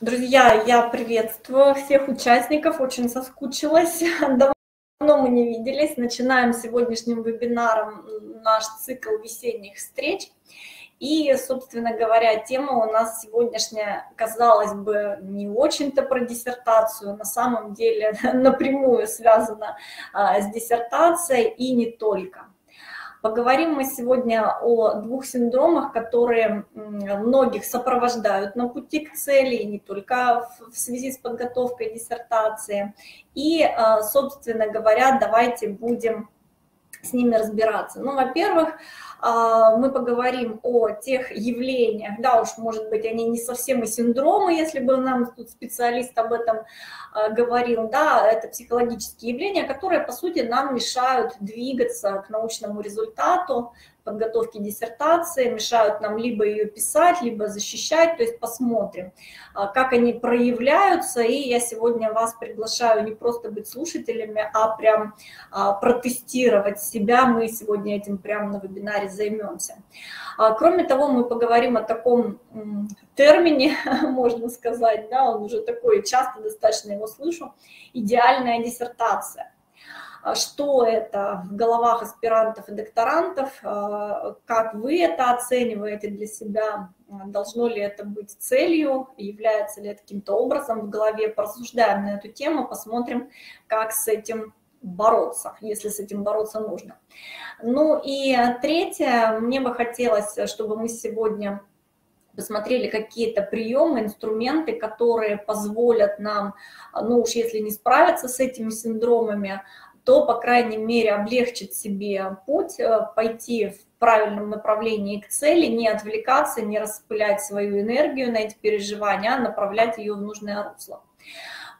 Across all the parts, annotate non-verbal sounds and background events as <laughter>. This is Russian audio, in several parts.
Друзья, я приветствую всех участников, очень соскучилась, <laughs> давно мы не виделись. Начинаем сегодняшним вебинаром наш цикл весенних встреч. И, собственно говоря, тема у нас сегодняшняя, казалось бы, не очень-то про диссертацию, на самом деле <laughs> напрямую связана а, с диссертацией и не только. Поговорим мы сегодня о двух синдромах, которые многих сопровождают на пути к цели, не только в связи с подготовкой диссертации. И, а, собственно говоря, давайте будем с ними разбираться. Ну, во-первых, мы поговорим о тех явлениях, да уж, может быть, они не совсем и синдромы, если бы нам тут специалист об этом а, говорил, да, это психологические явления, которые, по сути, нам мешают двигаться к научному результату, подготовки диссертации, мешают нам либо ее писать, либо защищать, то есть посмотрим, а, как они проявляются, и я сегодня вас приглашаю не просто быть слушателями, а прям а, протестировать себя, мы сегодня этим прямо на вебинаре займемся. А, кроме того, мы поговорим о таком термине, <laughs> можно сказать, да, он уже такой, часто достаточно его слышу, идеальная диссертация. А что это в головах аспирантов и докторантов, а, как вы это оцениваете для себя, должно ли это быть целью, является ли это каким-то образом в голове, порассуждаем на эту тему, посмотрим, как с этим бороться, если с этим бороться нужно. Ну и третье, мне бы хотелось, чтобы мы сегодня посмотрели какие-то приемы, инструменты, которые позволят нам, ну уж если не справиться с этими синдромами, то, по крайней мере, облегчить себе путь, э, пойти в правильном направлении к цели, не отвлекаться, не распылять свою энергию на эти переживания, а направлять ее в нужное русло.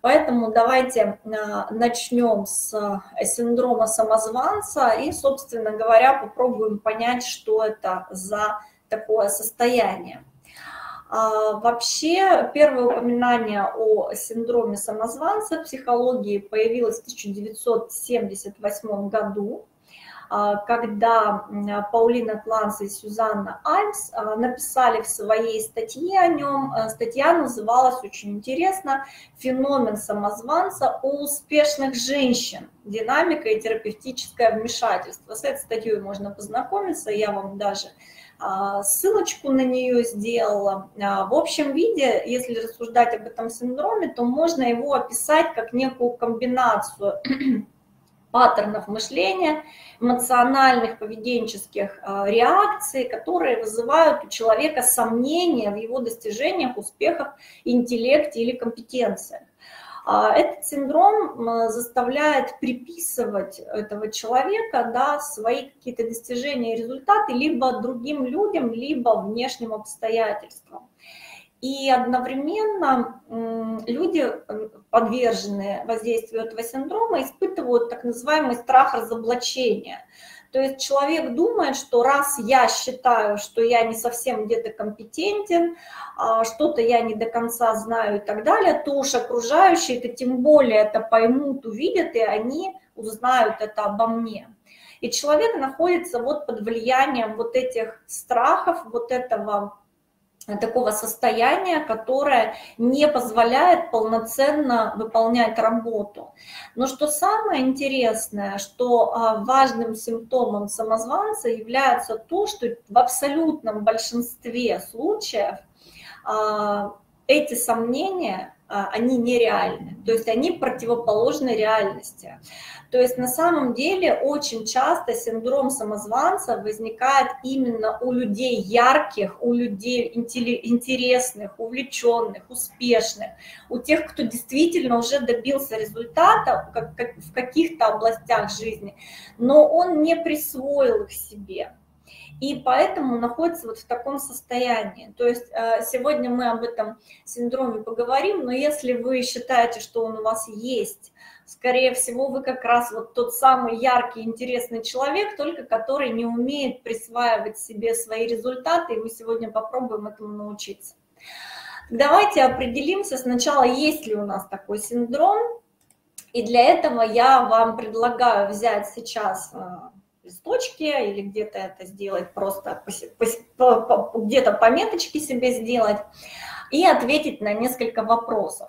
Поэтому давайте э, начнем с э, синдрома самозванца и, собственно говоря, попробуем понять, что это за такое состояние. А, вообще, первое упоминание о синдроме самозванца в психологии появилось в 1978 году, а, когда Паулина Кланс и Сюзанна Альмс а, написали в своей статье о нем. Статья называлась очень интересно «Феномен самозванца у успешных женщин. Динамика и терапевтическое вмешательство». С этой статьей можно познакомиться, я вам даже ссылочку на нее сделала. А, в общем виде, если рассуждать об этом синдроме, то можно его описать как некую комбинацию <clears throat> паттернов мышления, эмоциональных, поведенческих а, реакций, которые вызывают у человека сомнения в его достижениях, успехах, интеллекте или компетенциях. А, этот синдром заставляет приписывать этого человека да, свои какие-то достижения и результаты либо другим людям, либо внешним обстоятельствам. И одновременно люди, подверженные воздействию этого синдрома, испытывают так называемый страх разоблачения – то есть человек думает, что раз я считаю, что я не совсем где-то компетентен, а, что-то я не до конца знаю и так далее, то уж окружающие это тем более это поймут, увидят, и они узнают это обо мне. И человек находится вот под влиянием вот этих страхов, вот этого такого состояния, которое не позволяет полноценно выполнять работу. Но что самое интересное, что а, важным симптомом самозванца является то, что в абсолютном большинстве случаев а, эти сомнения, а, они нереальны, то есть они противоположны реальности. То есть на самом деле очень часто синдром самозванца возникает именно у людей ярких, у людей интересных, увлеченных, успешных, у тех, кто действительно уже добился результата в каких-то областях жизни, но он не присвоил их себе и поэтому находится вот в таком состоянии. То есть э, сегодня мы об этом синдроме поговорим, но если вы считаете, что он у вас есть, скорее всего, вы как раз вот тот самый яркий, интересный человек, только который не умеет присваивать себе свои результаты, и мы сегодня попробуем этому научиться. Давайте определимся сначала, есть ли у нас такой синдром, и для этого я вам предлагаю взять сейчас э, листочке или где-то это сделать, просто где-то пометочки себе сделать. и ответить на несколько вопросов.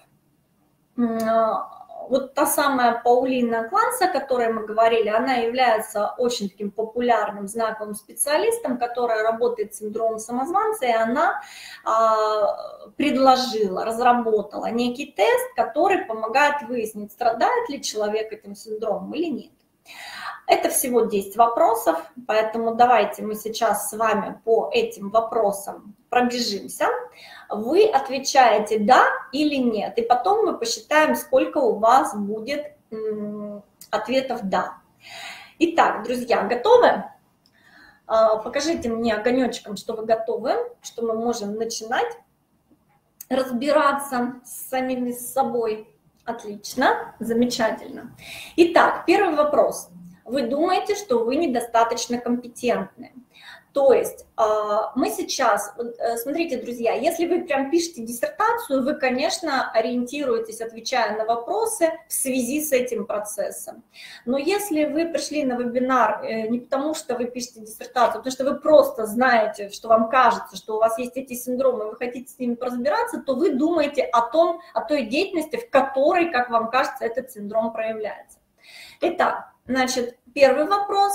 Вот та самая Паулина Кланса, о которой мы говорили, она является очень таким популярным знаковым специалистом, которая работает с синдромом самозванца, и она а, предложила, разработала некий тест, который помогает выяснить, страдает ли человек этим синдромом или нет. Это всего 10 вопросов, поэтому давайте мы сейчас с вами по этим вопросам пробежимся. Вы отвечаете «да» или «нет», и потом мы посчитаем, сколько у вас будет ответов «да». Итак, друзья, готовы? А, покажите мне огонечком, что вы готовы, что мы можем начинать разбираться с самими собой. Отлично, замечательно. Итак, первый вопрос – вы думаете, что вы недостаточно компетентны. То есть а, мы сейчас, э, смотрите, друзья, если вы прям пишете диссертацию, вы, конечно, ориентируетесь, отвечая на вопросы в связи с этим процессом. Но если вы пришли на вебинар э, не потому, что вы пишете диссертацию, а потому что вы просто знаете, что вам кажется, что у вас есть эти синдромы, вы хотите с ними разбираться, то вы думаете о том, о той деятельности, в которой, как вам кажется, этот синдром проявляется. Итак, Значит, первый вопрос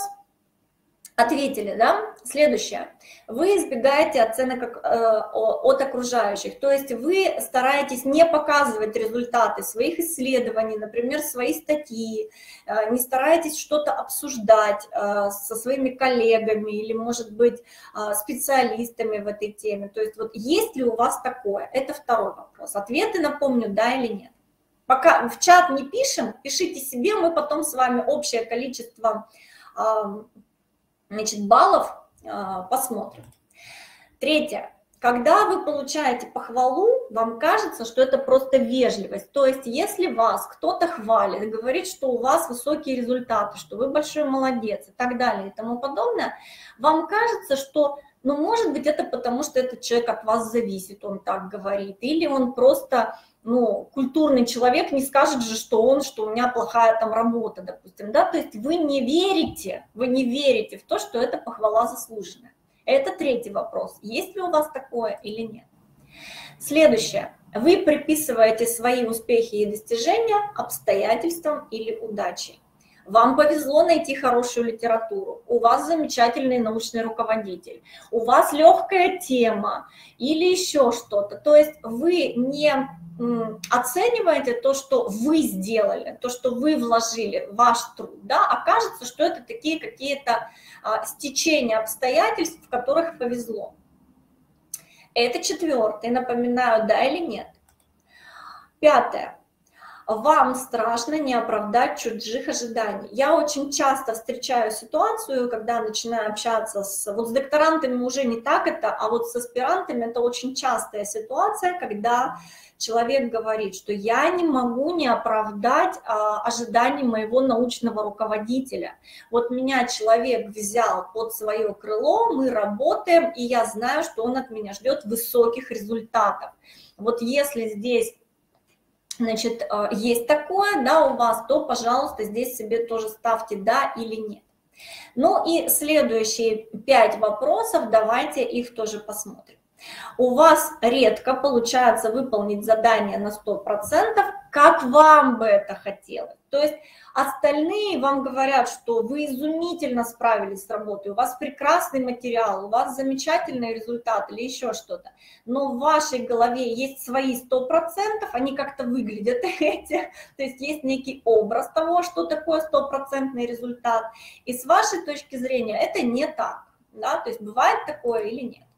ответили, да? Следующее. Вы избегаете оценок э, от окружающих, то есть вы стараетесь не показывать результаты своих исследований, например, свои статьи, э, не стараетесь что-то обсуждать э, со своими коллегами или, может быть, специалистами в этой теме. То есть вот есть ли у вас такое? Это второй вопрос. Ответы, напомню, да или нет. Пока в чат не пишем, пишите себе, мы потом с вами общее количество значит, баллов а, посмотрим. Третье. Когда вы получаете похвалу, вам кажется, что это просто вежливость. То есть если вас кто-то хвалит, говорит, что у вас высокие результаты, что вы большой молодец и так далее и тому подобное, вам кажется, что, ну, может быть, это потому, что этот человек от вас зависит, он так говорит, или он просто ну, культурный человек не скажет же, что он, что у меня плохая там работа, допустим, да, то есть вы не верите, вы не верите в то, что это похвала заслуженная. Это третий вопрос, есть ли у вас такое или нет. Следующее. Вы приписываете свои успехи и достижения обстоятельствам или удаче. Вам повезло найти хорошую литературу, у вас замечательный научный руководитель, у вас легкая тема или еще что-то. То есть вы не оцениваете то, что вы сделали, то, что вы вложили, ваш труд, да, окажется, что это такие какие-то а, стечения обстоятельств, в которых повезло. Это четвертое, напоминаю, да или нет. Пятое вам страшно не оправдать чужих ожиданий. Я очень часто встречаю ситуацию, когда начинаю общаться с... Вот с докторантами уже не так это, а вот с аспирантами это очень частая ситуация, когда человек говорит, что я не могу не оправдать а, ожиданий моего научного руководителя. Вот меня человек взял под свое крыло, мы работаем, и я знаю, что он от меня ждет высоких результатов. Вот если здесь значит, э, есть такое, да, у вас, то, пожалуйста, здесь себе тоже ставьте да или нет. Ну и следующие пять вопросов, давайте их тоже посмотрим. У вас редко получается выполнить задание на 100%, как вам бы это хотелось. То есть Остальные вам говорят, что вы изумительно справились с работой, у вас прекрасный материал, у вас замечательный результат или еще что-то. Но в вашей голове есть свои 100%, они как-то выглядят <laughs> эти, то есть есть некий образ того, что такое стопроцентный результат. И с вашей точки зрения это не так, да, то есть бывает такое или нет.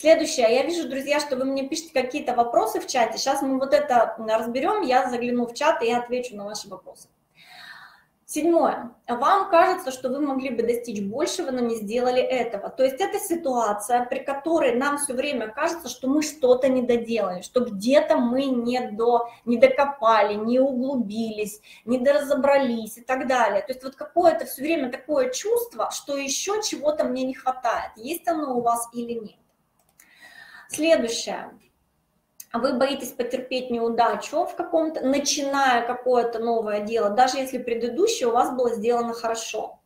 Следующее. Я вижу, друзья, что вы мне пишете какие-то вопросы в чате. Сейчас мы вот это разберем, я загляну в чат и отвечу на ваши вопросы. Седьмое. Вам кажется, что вы могли бы достичь большего, но не сделали этого. То есть это ситуация, при которой нам все время кажется, что мы что-то не доделали, что где-то мы не, до, не докопали, не углубились, не доразобрались и так далее. То есть вот какое-то все время такое чувство, что еще чего-то мне не хватает. Есть оно у вас или нет. Следующее вы боитесь потерпеть неудачу в каком-то, начиная какое-то новое дело, даже если предыдущее у вас было сделано хорошо.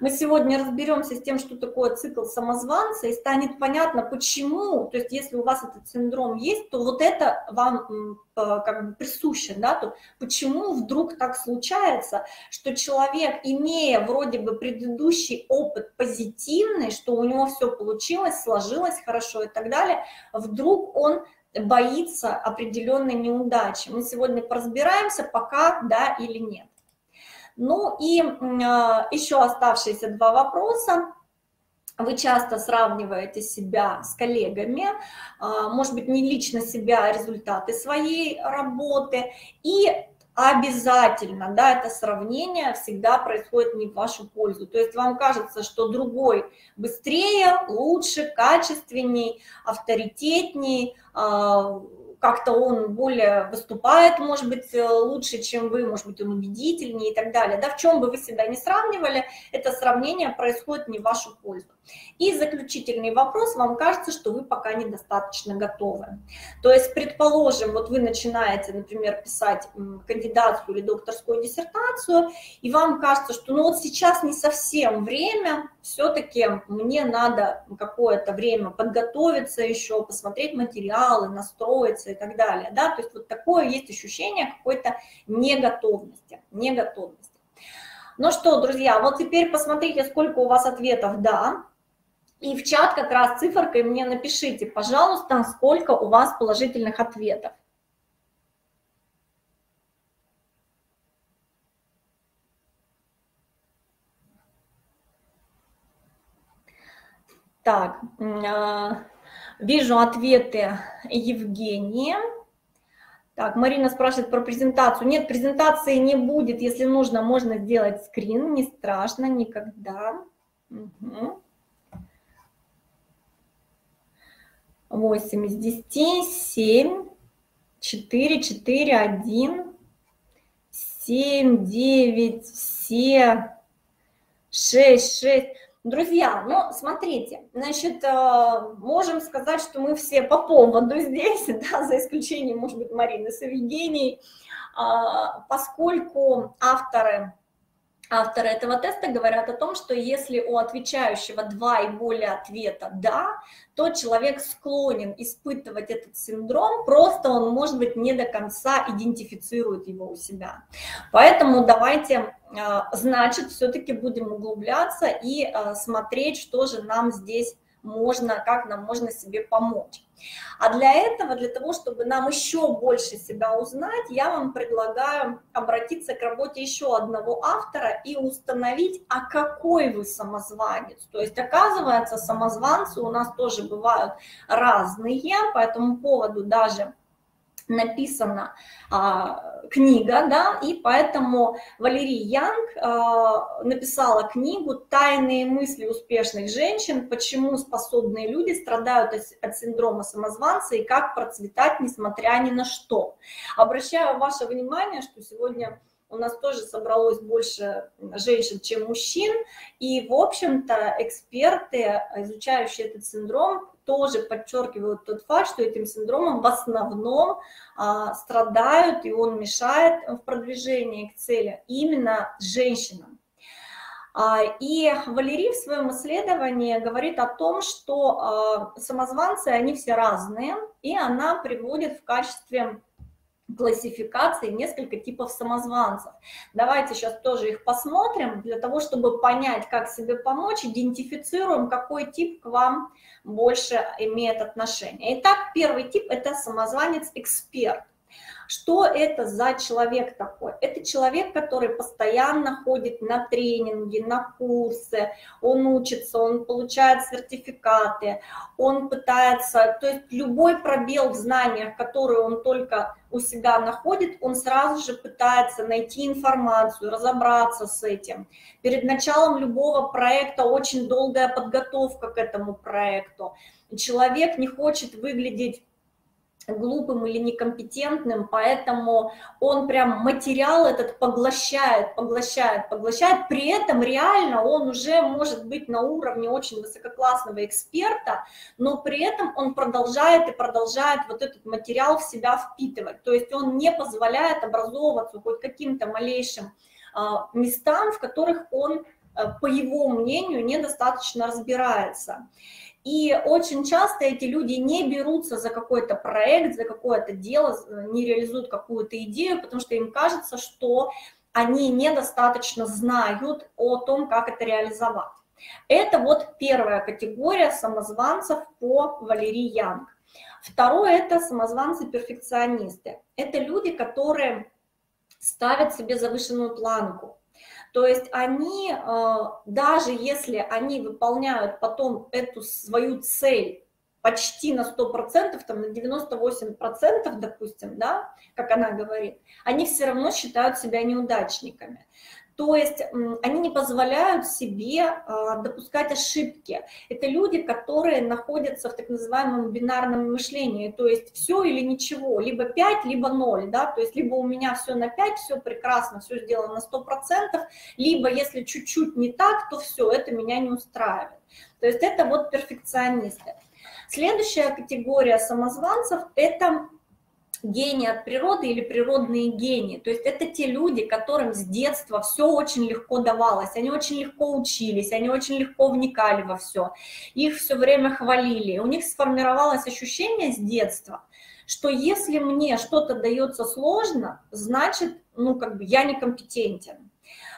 Мы сегодня разберемся с тем, что такое цикл самозванца, и станет понятно, почему, то есть если у вас этот синдром есть, то вот это вам как бы присуще, да, то почему вдруг так случается, что человек, имея вроде бы предыдущий опыт позитивный, что у него все получилось, сложилось хорошо и так далее, вдруг он боится определенной неудачи. Мы сегодня поразбираемся, пока да или нет. Ну и а, еще оставшиеся два вопроса. Вы часто сравниваете себя с коллегами, а, может быть, не лично себя, а результаты своей работы. И обязательно, да, это сравнение всегда происходит не в вашу пользу. То есть вам кажется, что другой быстрее, лучше, качественней, авторитетней, а, как-то он более выступает, может быть, э, лучше, чем вы, может быть, он убедительнее и так далее. Да, в чем бы вы себя не сравнивали, это сравнение происходит не в вашу пользу. И заключительный вопрос, вам кажется, что вы пока недостаточно готовы. То есть, предположим, вот вы начинаете, например, писать кандидатскую или докторскую диссертацию, и вам кажется, что ну вот сейчас не совсем время, все-таки мне надо какое-то время подготовиться еще, посмотреть материалы, настроиться и так далее. Да? То есть вот такое есть ощущение какой-то неготовности, неготовности. Ну что, друзья, вот теперь посмотрите, сколько у вас ответов «да», и в чат как раз циферкой мне напишите, пожалуйста, сколько у вас положительных ответов. Так, а, вижу ответы Евгении. Так, Марина спрашивает про презентацию. Нет, презентации не будет. Если нужно, можно сделать скрин. Не страшно никогда. Угу. 8 из 10, 7, 4, 4, 1, 7, 9, все, 6, 6. Друзья, ну, смотрите, значит, э, можем сказать, что мы все по поводу здесь, <laughs> да, за исключением, может быть, Марины с Евгенией, а, поскольку авторы Авторы этого теста говорят о том, что если у отвечающего два и более ответа «да», то человек склонен испытывать этот синдром, просто он, может быть, не до конца идентифицирует его у себя. Поэтому давайте, а, значит, все-таки будем углубляться и а, смотреть, что же нам здесь можно, как нам можно себе помочь. А для этого, для того, чтобы нам еще больше себя узнать, я вам предлагаю обратиться к работе еще одного автора и установить, а какой вы самозванец. То есть, оказывается, самозванцы у нас тоже бывают разные, по этому поводу даже написана а, книга, да, и поэтому Валерий Янг а, написала книгу «Тайные мысли успешных женщин. Почему способные люди страдают от, от синдрома самозванца и как процветать, несмотря ни на что». Обращаю ваше внимание, что сегодня у нас тоже собралось больше женщин, чем мужчин, и, в общем-то, эксперты, изучающие этот синдром, тоже подчеркивают тот факт, что этим синдромом в основном а, страдают, и он мешает в продвижении к цели именно женщинам. А, и Валерий в своем исследовании говорит о том, что а, самозванцы, они все разные, и она приводит в качестве классификации несколько типов самозванцев. Давайте сейчас тоже их посмотрим, для того, чтобы понять, как себе помочь, идентифицируем, какой тип к вам больше имеет отношение. Итак, первый тип – это самозванец-эксперт. Что это за человек такой? Это человек, который постоянно ходит на тренинги, на курсы, он учится, он получает сертификаты, он пытается, то есть любой пробел в знаниях, который он только у себя находит, он сразу же пытается найти информацию, разобраться с этим. Перед началом любого проекта очень долгая подготовка к этому проекту. Человек не хочет выглядеть глупым или некомпетентным, поэтому он прям материал этот поглощает, поглощает, поглощает, при этом реально он уже может быть на уровне очень высококлассного эксперта, но при этом он продолжает и продолжает вот этот материал в себя впитывать, то есть он не позволяет образовываться хоть каким-то малейшим а, местам, в которых он по его мнению, недостаточно разбирается. И очень часто эти люди не берутся за какой-то проект, за какое-то дело, не реализуют какую-то идею, потому что им кажется, что они недостаточно знают о том, как это реализовать. Это вот первая категория самозванцев по Валерии Янг. Второе – это самозванцы-перфекционисты. Это люди, которые ставят себе завышенную планку. То есть они, э, даже если они выполняют потом эту свою цель почти на 100%, там на 98%, допустим, да, как она говорит, они все равно считают себя неудачниками. То есть они не позволяют себе а, допускать ошибки. Это люди, которые находятся в так называемом бинарном мышлении, то есть все или ничего, либо 5, либо 0, да, то есть либо у меня все на 5, все прекрасно, все сделано на 100%, либо если чуть-чуть не так, то все, это меня не устраивает. То есть это вот перфекционисты. Следующая категория самозванцев – это гении от природы или природные гении. То есть это те люди, которым с детства все очень легко давалось, они очень легко учились, они очень легко вникали во все, их все время хвалили. У них сформировалось ощущение с детства, что если мне что-то дается сложно, значит, ну, как бы я некомпетентен.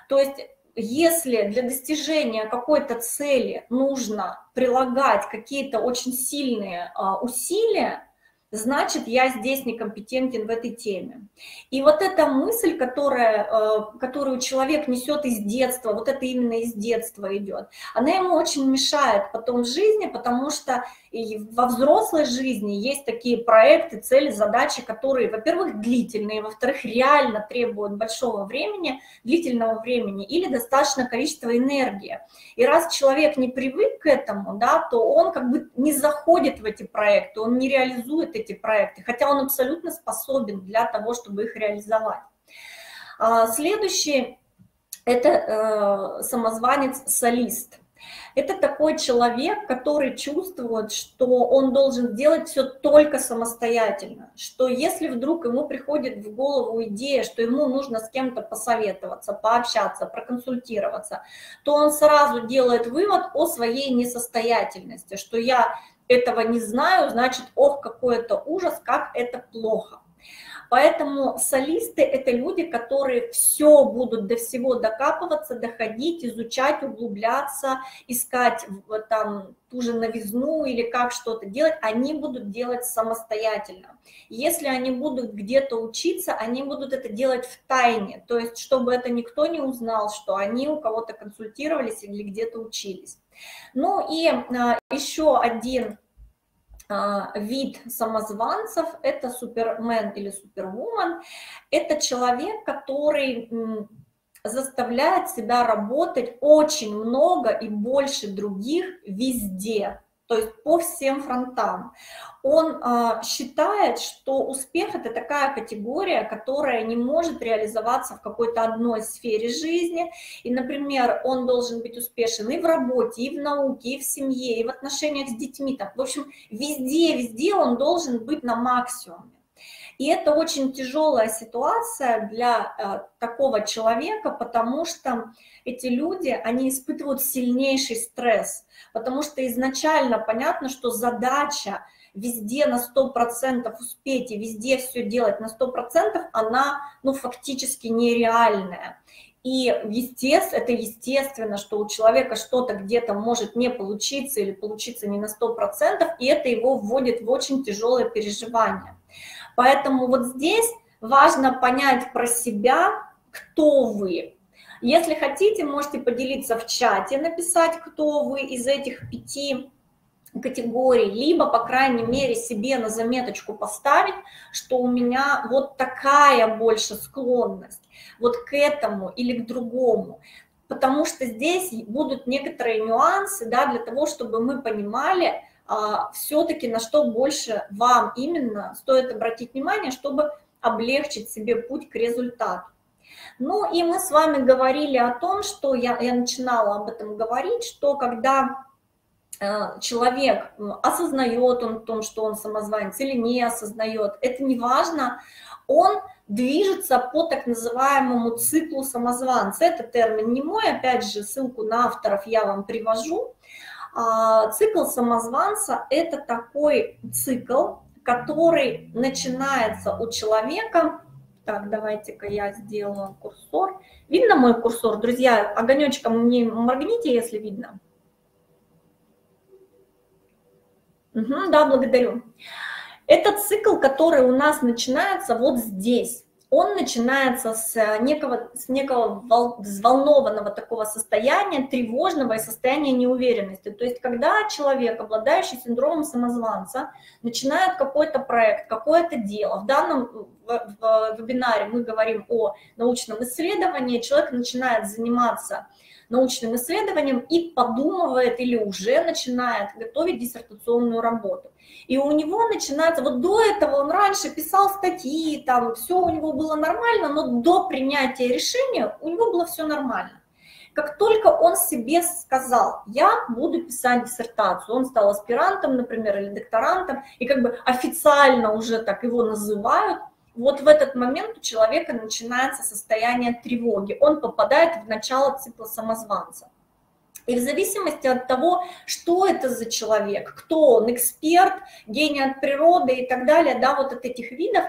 То есть если для достижения какой-то цели нужно прилагать какие-то очень сильные а, усилия, значит, я здесь некомпетентен в этой теме. И вот эта мысль, которая, э, которую человек несет из детства, вот это именно из детства идет, она ему очень мешает потом в жизни, потому что и во взрослой жизни есть такие проекты, цели, задачи, которые, во-первых, длительные, во-вторых, реально требуют большого времени, длительного времени или достаточное количество энергии. И раз человек не привык к этому, да, то он как бы не заходит в эти проекты, он не реализует эти проекты, хотя он абсолютно способен для того, чтобы их реализовать. А, следующий – это э, самозванец-солист. Это такой человек, который чувствует, что он должен делать все только самостоятельно, что если вдруг ему приходит в голову идея, что ему нужно с кем-то посоветоваться, пообщаться, проконсультироваться, то он сразу делает вывод о своей несостоятельности, что я этого не знаю, значит, ох, какой это ужас, как это плохо. Поэтому солисты – это люди, которые все будут до всего докапываться, доходить, изучать, углубляться, искать там ту же новизну или как что-то делать, они будут делать самостоятельно. Если они будут где-то учиться, они будут это делать в тайне, то есть чтобы это никто не узнал, что они у кого-то консультировались или где-то учились. Ну и а, еще один вид самозванцев – это супермен или супервумен. Это человек, который заставляет себя работать очень много и больше других везде то есть по всем фронтам. Он э, считает, что успех это такая категория, которая не может реализоваться в какой-то одной сфере жизни. И, например, он должен быть успешен и в работе, и в науке, и в семье, и в отношениях с детьми. Так, в общем, везде, везде он должен быть на максимуме. И это очень тяжелая ситуация для э, такого человека, потому что эти люди, они испытывают сильнейший стресс, потому что изначально понятно, что задача везде на 100% успеть и везде все делать на 100%, она ну, фактически нереальная. И естественно, это естественно, что у человека что-то где-то может не получиться или получиться не на 100%, и это его вводит в очень тяжелое переживание. Поэтому вот здесь важно понять про себя, кто вы. Если хотите, можете поделиться в чате, написать, кто вы из этих пяти категорий, либо, по крайней мере, себе на заметочку поставить, что у меня вот такая больше склонность вот к этому или к другому. Потому что здесь будут некоторые нюансы, да, для того, чтобы мы понимали, все-таки на что больше вам именно стоит обратить внимание, чтобы облегчить себе путь к результату. Ну и мы с вами говорили о том, что я, я начинала об этом говорить, что когда э, человек осознает он о том, что он самозванец или не осознает, это не важно, он движется по так называемому циклу самозванца. Это термин не мой, опять же, ссылку на авторов я вам привожу. А, цикл самозванца – это такой цикл, который начинается у человека. Так, давайте-ка я сделаю курсор. Видно мой курсор? Друзья, огонечком мне моргните, если видно. Угу, да, благодарю. Это цикл, который у нас начинается вот здесь он начинается с некого, с некого взволнованного такого состояния, тревожного и состояния неуверенности. То есть когда человек, обладающий синдромом самозванца, начинает какой-то проект, какое-то дело, в данном в, в вебинаре мы говорим о научном исследовании, человек начинает заниматься научным исследованием и подумывает или уже начинает готовить диссертационную работу. И у него начинается, вот до этого он раньше писал статьи, там все у него было нормально, но до принятия решения у него было все нормально. Как только он себе сказал, я буду писать диссертацию, он стал аспирантом, например, или докторантом, и как бы официально уже так его называют, вот в этот момент у человека начинается состояние тревоги, он попадает в начало цикла самозванца. И в зависимости от того, что это за человек, кто он, эксперт, гений от природы и так далее, да, вот от этих видов,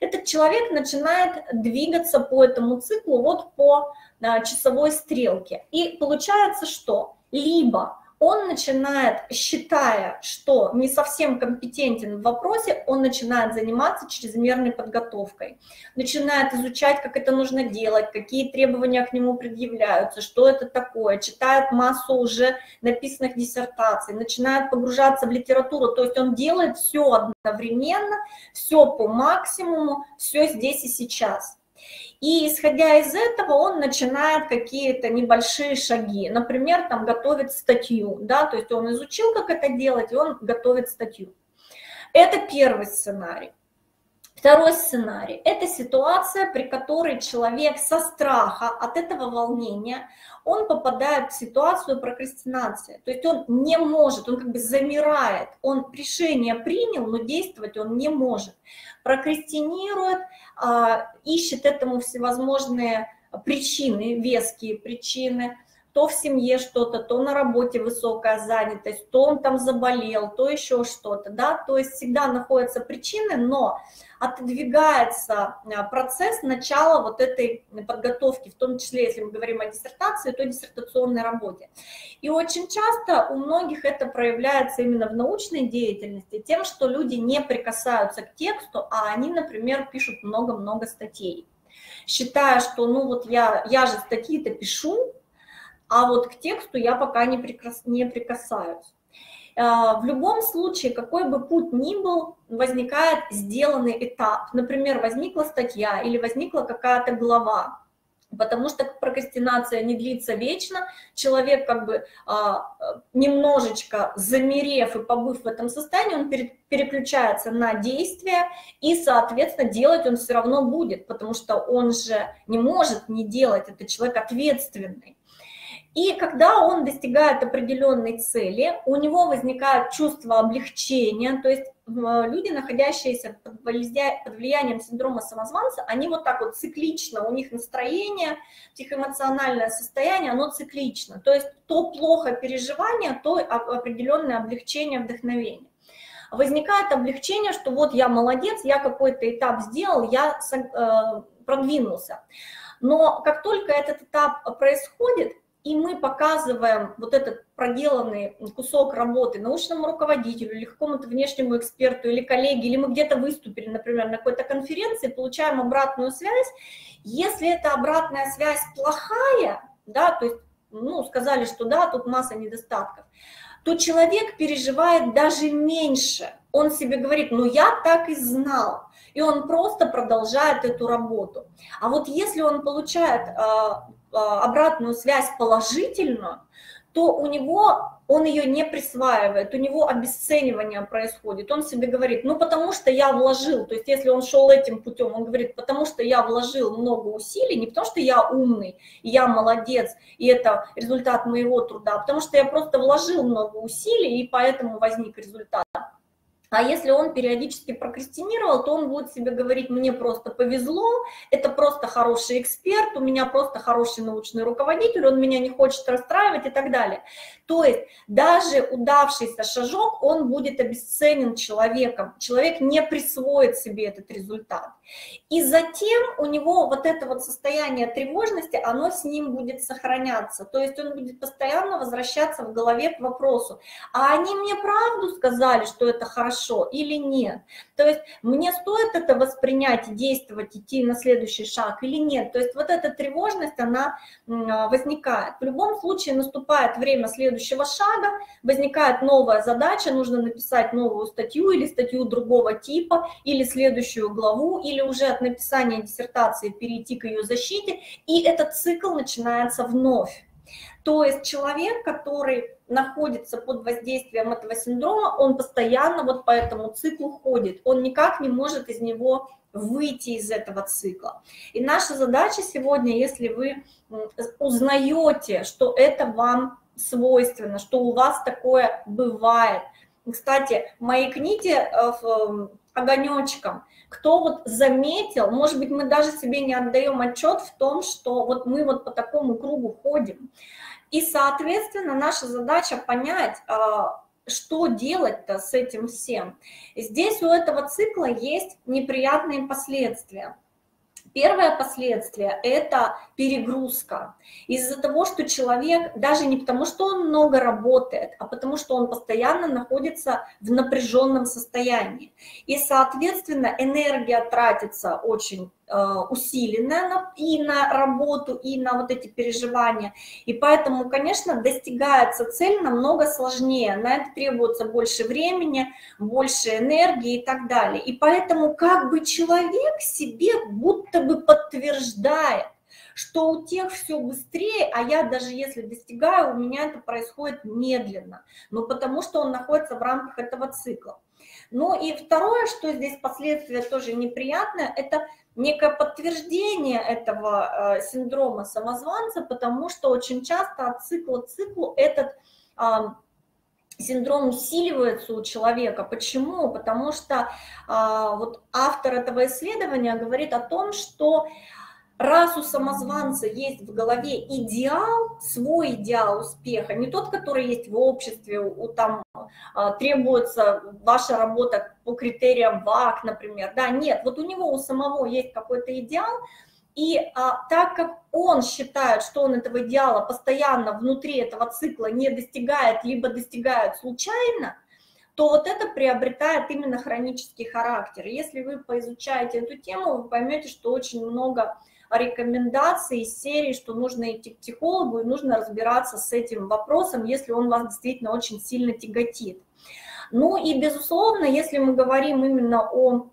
этот человек начинает двигаться по этому циклу вот по а, часовой стрелке. И получается, что либо он начинает, считая, что не совсем компетентен в вопросе, он начинает заниматься чрезмерной подготовкой, начинает изучать, как это нужно делать, какие требования к нему предъявляются, что это такое, читает массу уже написанных диссертаций, начинает погружаться в литературу, то есть он делает все одновременно, все по максимуму, все здесь и сейчас. И исходя из этого он начинает какие-то небольшие шаги. Например, там готовит статью, да, то есть он изучил, как это делать, и он готовит статью. Это первый сценарий. Второй сценарий – это ситуация, при которой человек со страха от этого волнения, он попадает в ситуацию прокрастинации. То есть он не может, он как бы замирает, он решение принял, но действовать он не может. Прокрастинирует, ищет этому всевозможные причины, веские причины, то в семье что-то, то на работе высокая занятость, то он там заболел, то еще что-то, да, то есть всегда находятся причины, но отодвигается а, процесс начала вот этой подготовки, в том числе, если мы говорим о диссертации, то диссертационной работе. И очень часто у многих это проявляется именно в научной деятельности тем, что люди не прикасаются к тексту, а они, например, пишут много-много статей, считая, что ну вот я, я же статьи-то пишу, а вот к тексту я пока не, прикас, не прикасаюсь. А, в любом случае, какой бы путь ни был, возникает сделанный этап. Например, возникла статья или возникла какая-то глава, потому что прокрастинация не длится вечно, человек как бы а, немножечко замерев и побыв в этом состоянии, он переключается на действие, и, соответственно, делать он все равно будет, потому что он же не может не делать, это человек ответственный. И когда он достигает определенной цели, у него возникает чувство облегчения, то есть люди, находящиеся под влиянием синдрома самозванца, они вот так вот циклично, у них настроение, психоэмоциональное состояние, оно циклично. То есть то плохо переживание, то определенное облегчение, вдохновение. Возникает облегчение, что вот я молодец, я какой-то этап сделал, я э, продвинулся. Но как только этот этап происходит, и мы показываем вот этот проделанный кусок работы научному руководителю или какому-то внешнему эксперту или коллеге, или мы где-то выступили, например, на какой-то конференции, получаем обратную связь. Если эта обратная связь плохая, да, то есть, ну, сказали, что да, тут масса недостатков, то человек переживает даже меньше. Он себе говорит, ну я так и знал, и он просто продолжает эту работу. А вот если он получает а, обратную связь положительную, то у него он ее не присваивает, у него обесценивание происходит. Он себе говорит, ну потому что я вложил, то есть если он шел этим путем, он говорит, потому что я вложил много усилий, не потому что я умный, и я молодец, и это результат моего труда, а потому что я просто вложил много усилий, и поэтому возник результат. А если он периодически прокрастинировал, то он будет себе говорить, мне просто повезло, это просто хороший эксперт, у меня просто хороший научный руководитель, он меня не хочет расстраивать и так далее. То есть даже удавшийся шажок, он будет обесценен человеком. Человек не присвоит себе этот результат. И затем у него вот это вот состояние тревожности, оно с ним будет сохраняться. То есть он будет постоянно возвращаться в голове к вопросу, а они мне правду сказали, что это хорошо или нет? То есть мне стоит это воспринять и действовать, идти на следующий шаг или нет? То есть вот эта тревожность, она возникает. В любом случае наступает время следующего шага, возникает новая задача, нужно написать новую статью или статью другого типа, или следующую главу, или уже от написания диссертации перейти к ее защите, и этот цикл начинается вновь. То есть человек, который находится под воздействием этого синдрома, он постоянно вот по этому циклу ходит, он никак не может из него выйти из этого цикла. И наша задача сегодня, если вы узнаете, что это вам свойственно, что у вас такое бывает. Кстати, мои книги э, огонечком, кто вот заметил, может быть, мы даже себе не отдаем отчет в том, что вот мы вот по такому кругу ходим. И, соответственно, наша задача понять, а, что делать-то с этим всем. Здесь у этого цикла есть неприятные последствия. Первое последствие – это перегрузка. Из-за того, что человек, даже не потому, что он много работает, а потому, что он постоянно находится в напряженном состоянии. И, соответственно, энергия тратится очень Э, усиленная и на работу, и на вот эти переживания. И поэтому, конечно, достигается цель намного сложнее. На это требуется больше времени, больше энергии и так далее. И поэтому как бы человек себе будто бы подтверждает, что у тех все быстрее, а я даже если достигаю, у меня это происходит медленно, но потому что он находится в рамках этого цикла. Ну и второе, что здесь последствия тоже неприятное, это некое подтверждение этого э, синдрома самозванца, потому что очень часто от цикла к циклу этот синдром усиливается у человека. Почему? Потому что а, вот автор этого исследования говорит о том, что раз у самозванца есть в голове идеал, свой идеал успеха, не тот, который есть в обществе, у, там а, требуется ваша работа по критериям ВАК, например, да, нет, вот у него у самого есть какой-то идеал, и а, так как он считает, что он этого идеала постоянно внутри этого цикла не достигает, либо достигает случайно, то вот это приобретает именно хронический характер. Если вы поизучаете эту тему, вы поймете, что очень много рекомендации из серии, что нужно идти к психологу и нужно разбираться с этим вопросом, если он вас действительно очень сильно тяготит. Ну и, безусловно, если мы говорим именно о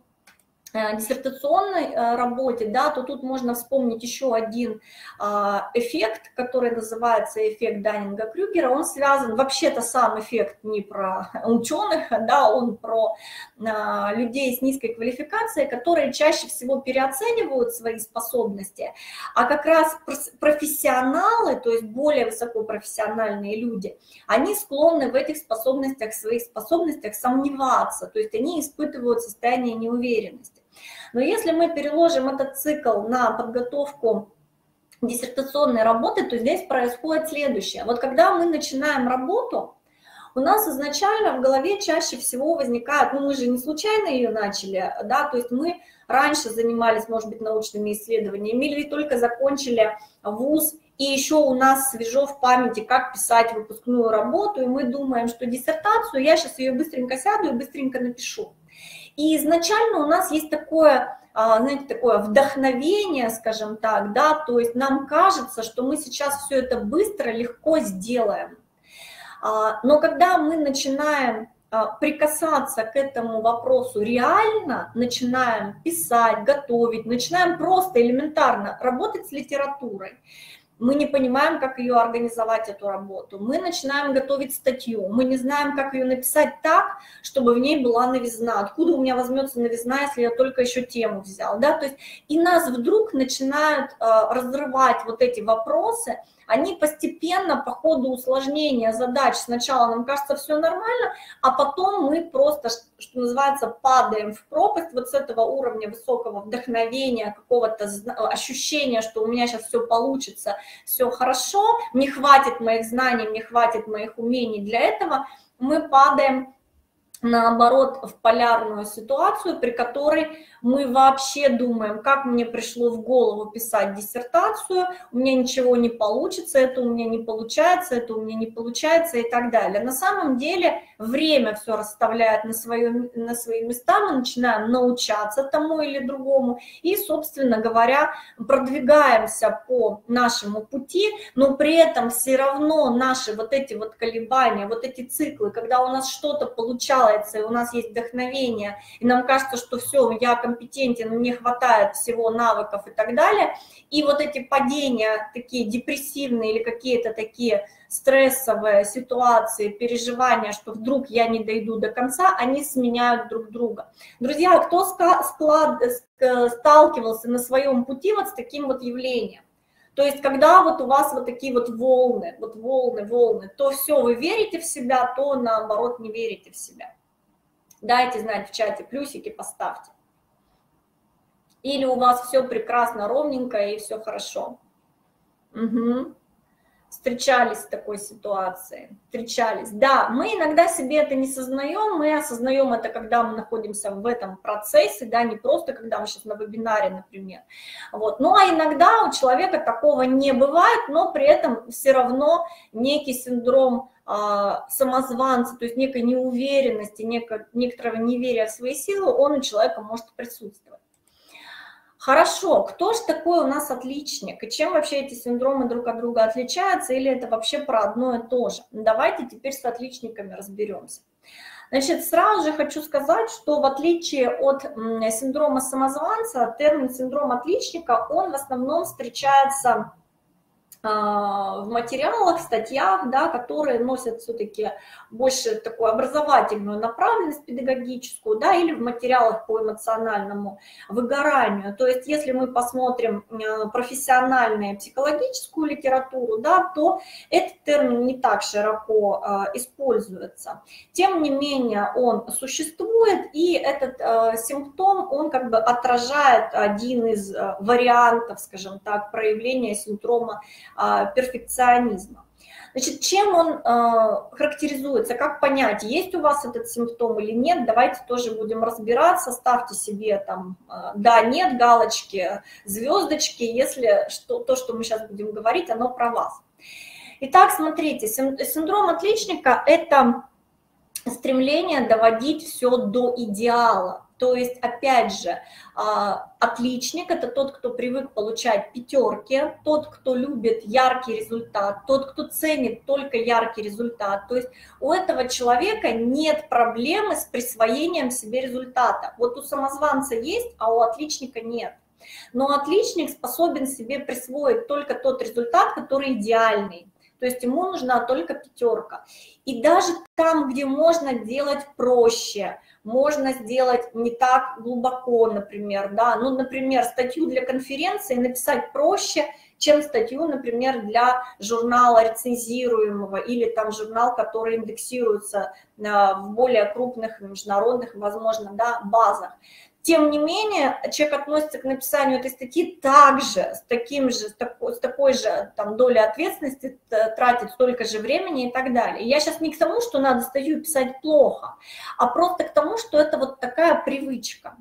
диссертационной э, работе, да, то тут можно вспомнить еще один а, эффект, который называется эффект Даннинга-Крюгера. Он связан, вообще-то сам эффект не про <laughs> ученых, да, он про а, людей с низкой квалификацией, которые чаще всего переоценивают свои способности, а как раз профессионалы, то есть более высокопрофессиональные люди, они склонны в этих способностях, своих способностях сомневаться, то есть они испытывают состояние неуверенности. Но если мы переложим этот цикл на подготовку диссертационной работы, то здесь происходит следующее. Вот когда мы начинаем работу, у нас изначально в голове чаще всего возникает, ну мы же не случайно ее начали, да, то есть мы раньше занимались, может быть, научными исследованиями или только закончили вуз, и еще у нас свежо в памяти, как писать выпускную работу, и мы думаем, что диссертацию, я сейчас ее быстренько сяду и быстренько напишу. И изначально у нас есть такое, а, знаете, такое вдохновение, скажем так, да, то есть нам кажется, что мы сейчас все это быстро, легко сделаем. А, но когда мы начинаем а, прикасаться к этому вопросу реально, начинаем писать, готовить, начинаем просто элементарно работать с литературой, мы не понимаем, как ее организовать, эту работу. Мы начинаем готовить статью, мы не знаем, как ее написать так, чтобы в ней была новизна. Откуда у меня возьмется новизна, если я только еще тему взял, да, то есть и нас вдруг начинают э, разрывать вот эти вопросы, они постепенно по ходу усложнения задач, сначала нам кажется все нормально, а потом мы просто, что называется, падаем в пропасть вот с этого уровня высокого вдохновения, какого-то ощущения, что у меня сейчас все получится, все хорошо, не хватит моих знаний, не хватит моих умений для этого, мы падаем наоборот, в полярную ситуацию, при которой мы вообще думаем, как мне пришло в голову писать диссертацию, у меня ничего не получится, это у меня не получается, это у меня не получается и так далее. На самом деле время все расставляет на, свое, на свои места, мы начинаем научаться тому или другому и, собственно говоря, продвигаемся по нашему пути, но при этом все равно наши вот эти вот колебания, вот эти циклы, когда у нас что-то получается, и у нас есть вдохновение, и нам кажется, что все, я компетентен, мне хватает всего навыков и так далее. И вот эти падения, такие депрессивные или какие-то такие стрессовые ситуации, переживания, что вдруг я не дойду до конца, они сменяют друг друга. Друзья, кто сталкивался на своем пути вот с таким вот явлением? То есть, когда вот у вас вот такие вот волны, вот волны, волны, то все, вы верите в себя, то наоборот не верите в себя. Дайте знать в чате, плюсики поставьте. Или у вас все прекрасно, ровненько и все хорошо. Угу. Встречались с такой ситуацией, встречались. Да, мы иногда себе это не сознаем, мы осознаем это, когда мы находимся в этом процессе, да, не просто когда мы сейчас на вебинаре, например. Вот. Ну, а иногда у человека такого не бывает, но при этом все равно некий синдром а, самозванца, то есть некой неуверенности, некоторого неверия в свои силы, он у человека может присутствовать. Хорошо, кто же такой у нас отличник? И чем вообще эти синдромы друг от друга отличаются? Или это вообще про одно и то же? Давайте теперь с отличниками разберемся. Значит, сразу же хочу сказать, что в отличие от синдрома самозванца, термин синдром отличника, он в основном встречается в материалах, статьях, да, которые носят все-таки больше такую образовательную направленность педагогическую, да, или в материалах по эмоциональному выгоранию. То есть если мы посмотрим а, профессиональную психологическую литературу, да, то этот термин не так широко а, используется. Тем не менее он существует, и этот симптом, он как бы отражает один из вариантов, скажем так, проявления синдрома а, перфекционизма. Значит, чем он а, характеризуется, как понять, есть у вас этот симптом или нет, давайте тоже будем разбираться, ставьте себе там а, да, нет, галочки, звездочки, если что, то, что мы сейчас будем говорить, оно про вас. Итак, смотрите, синдром отличника – это стремление доводить все до идеала. То есть, опять же, а, отличник – это тот, кто привык получать пятерки, тот, кто любит яркий результат, тот, кто ценит только яркий результат. То есть у этого человека нет проблемы с присвоением себе результата. Вот у самозванца есть, а у отличника нет. Но отличник способен себе присвоить только тот результат, который идеальный. То есть ему нужна только пятерка. И даже там, где можно делать проще, можно сделать не так глубоко, например, да, ну, например, статью для конференции написать проще, чем статью, например, для журнала рецензируемого или там журнал, который индексируется а, в более крупных международных, возможно, да, базах. Тем не менее, человек относится к написанию этой статьи также, с, таким же, с, такой, с такой же там, долей ответственности, тратит столько же времени и так далее. Я сейчас не к тому, что надо статью писать плохо, а просто к тому, что это вот такая привычка.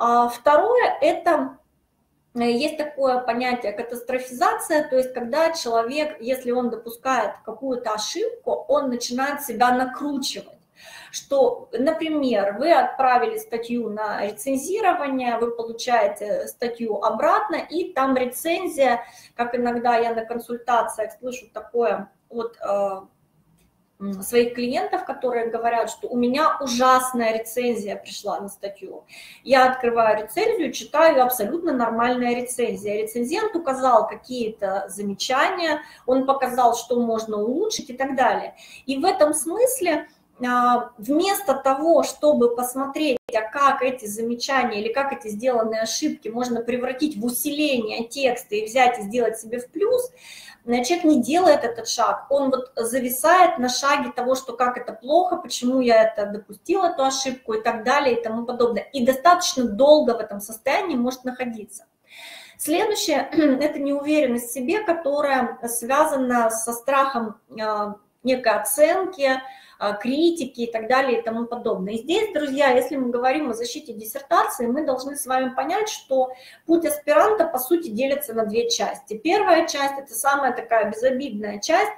А второе – это э, есть такое понятие катастрофизация, то есть когда человек, если он допускает какую-то ошибку, он начинает себя накручивать что, например, вы отправили статью на рецензирование, вы получаете статью обратно, и там рецензия, как иногда я на консультациях слышу такое от э, своих клиентов, которые говорят, что у меня ужасная рецензия пришла на статью. Я открываю рецензию, читаю абсолютно нормальная рецензия. Рецензент указал какие-то замечания, он показал, что можно улучшить и так далее. И в этом смысле вместо того, чтобы посмотреть а как эти замечания или как эти сделанные ошибки можно превратить в усиление текста и взять и сделать себе в плюс, человек не делает этот шаг, он вот зависает на шаге того, что как это плохо, почему я это допустил, эту ошибку и так далее и тому подобное. И достаточно долго в этом состоянии может находиться. Следующее <clears throat> – это неуверенность в себе, которая связана со страхом а, некой оценки, а, критики и так далее и тому подобное. И здесь, друзья, если мы говорим о защите диссертации, мы должны с вами понять, что путь аспиранта, по сути, делится на две части. Первая часть – это самая такая безобидная часть,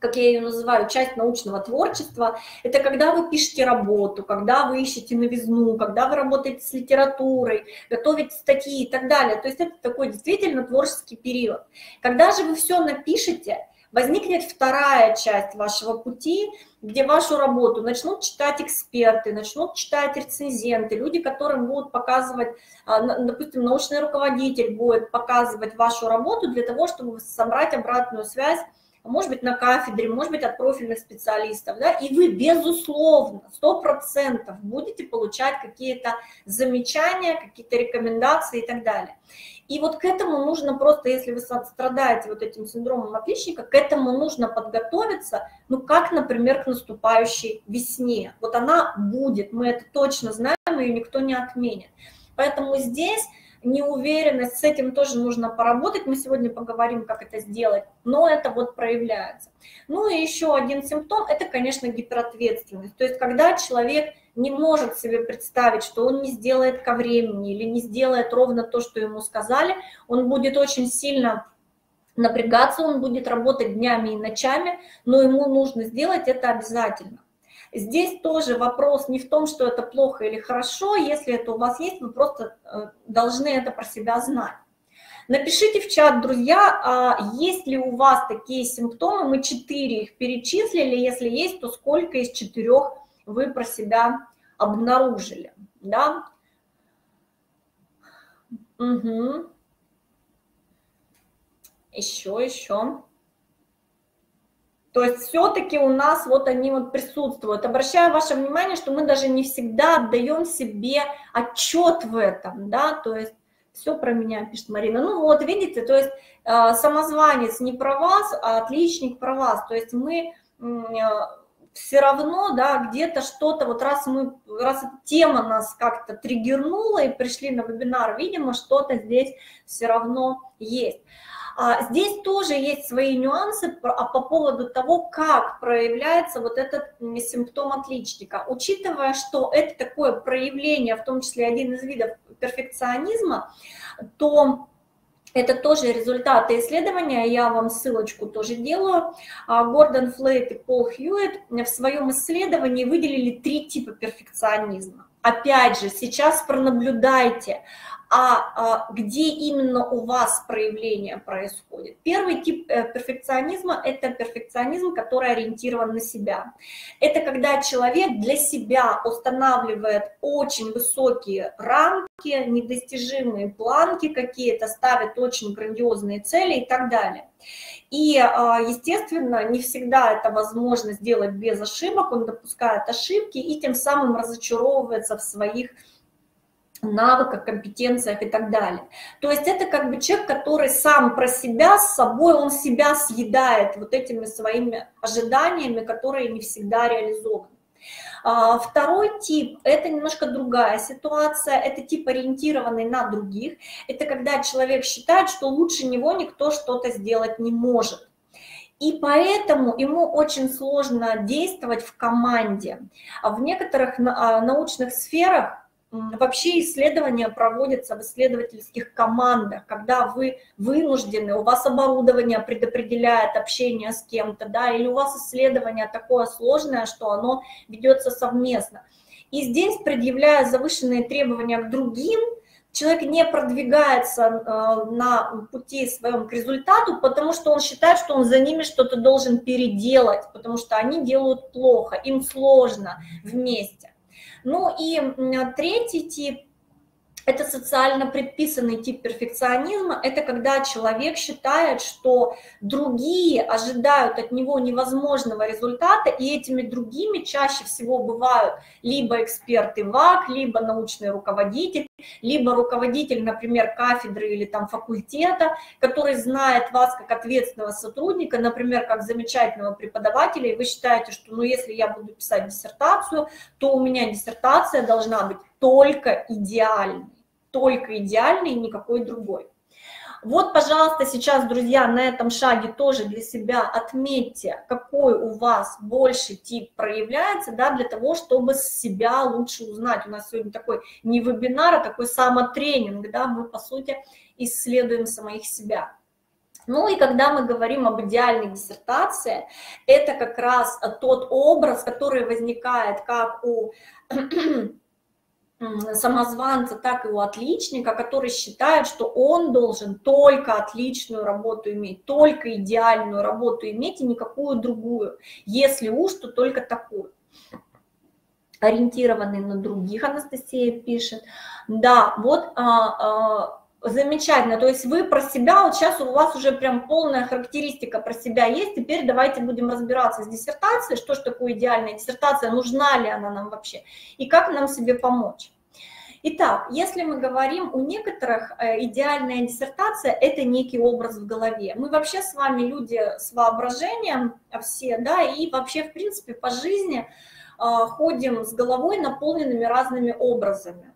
как я ее называю, часть научного творчества, это когда вы пишете работу, когда вы ищете новизну, когда вы работаете с литературой, готовите статьи и так далее. То есть это такой действительно творческий период. Когда же вы все напишете, возникнет вторая часть вашего пути, где вашу работу начнут читать эксперты, начнут читать рецензенты, люди, которым будут показывать, а, допустим, научный руководитель будет показывать вашу работу для того, чтобы собрать обратную связь может быть, на кафедре, может быть, от профильных специалистов, да, и вы, безусловно, сто процентов будете получать какие-то замечания, какие-то рекомендации и так далее. И вот к этому нужно просто, если вы страдаете вот этим синдромом отличника, к этому нужно подготовиться, ну, как, например, к наступающей весне. Вот она будет, мы это точно знаем, ее никто не отменит. Поэтому здесь неуверенность, с этим тоже нужно поработать, мы сегодня поговорим, как это сделать, но это вот проявляется. Ну и еще один симптом – это, конечно, гиперответственность, то есть когда человек не может себе представить, что он не сделает ко времени или не сделает ровно то, что ему сказали, он будет очень сильно напрягаться, он будет работать днями и ночами, но ему нужно сделать это обязательно. Здесь тоже вопрос не в том, что это плохо или хорошо, если это у вас есть, вы просто э, должны это про себя знать. Напишите в чат, друзья, а есть ли у вас такие симптомы, мы четыре их перечислили, если есть, то сколько из четырех вы про себя обнаружили, да? Угу. Еще, еще. То есть все-таки у нас вот они вот присутствуют. Обращаю ваше внимание, что мы даже не всегда отдаем себе отчет в этом, да, то есть все про меня, пишет Марина. Ну вот, видите, то есть э, самозванец не про вас, а отличник про вас. То есть мы э, все равно, да, где-то что-то, вот раз мы, раз тема нас как-то триггернула и пришли на вебинар, видимо, что-то здесь все равно есть. А здесь тоже есть свои нюансы а по поводу того, как проявляется вот этот симптом отличника. Учитывая, что это такое проявление, в том числе один из видов перфекционизма, то это тоже результаты исследования, я вам ссылочку тоже делаю. А Гордон Флейт и Пол Хьюитт в своем исследовании выделили три типа перфекционизма. Опять же, сейчас пронаблюдайте, а, а где именно у вас проявление происходит. Первый тип э, перфекционизма – это перфекционизм, который ориентирован на себя. Это когда человек для себя устанавливает очень высокие рамки, недостижимые планки какие-то, ставит очень грандиозные цели и так далее. И, а, естественно, не всегда это возможно сделать без ошибок, он допускает ошибки и тем самым разочаровывается в своих навыках, компетенциях и так далее. То есть это как бы человек, который сам про себя, с собой, он себя съедает вот этими своими ожиданиями, которые не всегда реализованы. А, второй тип – это немножко другая ситуация, это тип ориентированный на других. Это когда человек считает, что лучше него никто что-то сделать не может. И поэтому ему очень сложно действовать в команде. В некоторых а, научных сферах Вообще исследования проводятся в исследовательских командах, когда вы вынуждены, у вас оборудование предопределяет общение с кем-то, да, или у вас исследование такое сложное, что оно ведется совместно. И здесь, предъявляя завышенные требования к другим, человек не продвигается э, на пути своем к результату, потому что он считает, что он за ними что-то должен переделать, потому что они делают плохо, им сложно вместе. Ну и третий тип – это социально предписанный тип перфекционизма. Это когда человек считает, что другие ожидают от него невозможного результата, и этими другими чаще всего бывают либо эксперты ВАК, либо научный руководитель, либо руководитель, например, кафедры или там факультета, который знает вас как ответственного сотрудника, например, как замечательного преподавателя, и вы считаете, что ну если я буду писать диссертацию, то у меня диссертация должна быть только идеальной только идеальный никакой другой. Вот, пожалуйста, сейчас, друзья, на этом шаге тоже для себя отметьте, какой у вас больше тип проявляется, да, для того, чтобы себя лучше узнать. У нас сегодня такой не вебинар, а такой самотренинг, да, мы, по сути, исследуем самих себя. Ну и когда мы говорим об идеальной диссертации, это как раз тот образ, который возникает как у самозванца, так и у отличника, который считает, что он должен только отличную работу иметь, только идеальную работу иметь и никакую другую. Если уж, то только такую. Ориентированный на других, Анастасия пишет. Да, вот а, а, Замечательно, то есть вы про себя, вот сейчас у вас уже прям полная характеристика про себя есть, теперь давайте будем разбираться с диссертацией, что же такое идеальная диссертация, нужна ли она нам вообще, и как нам себе помочь. Итак, если мы говорим, у некоторых э, идеальная диссертация – это некий образ в голове. Мы вообще с вами люди с воображением все, да, и вообще, в принципе, по жизни а, ходим с головой, наполненными разными образами.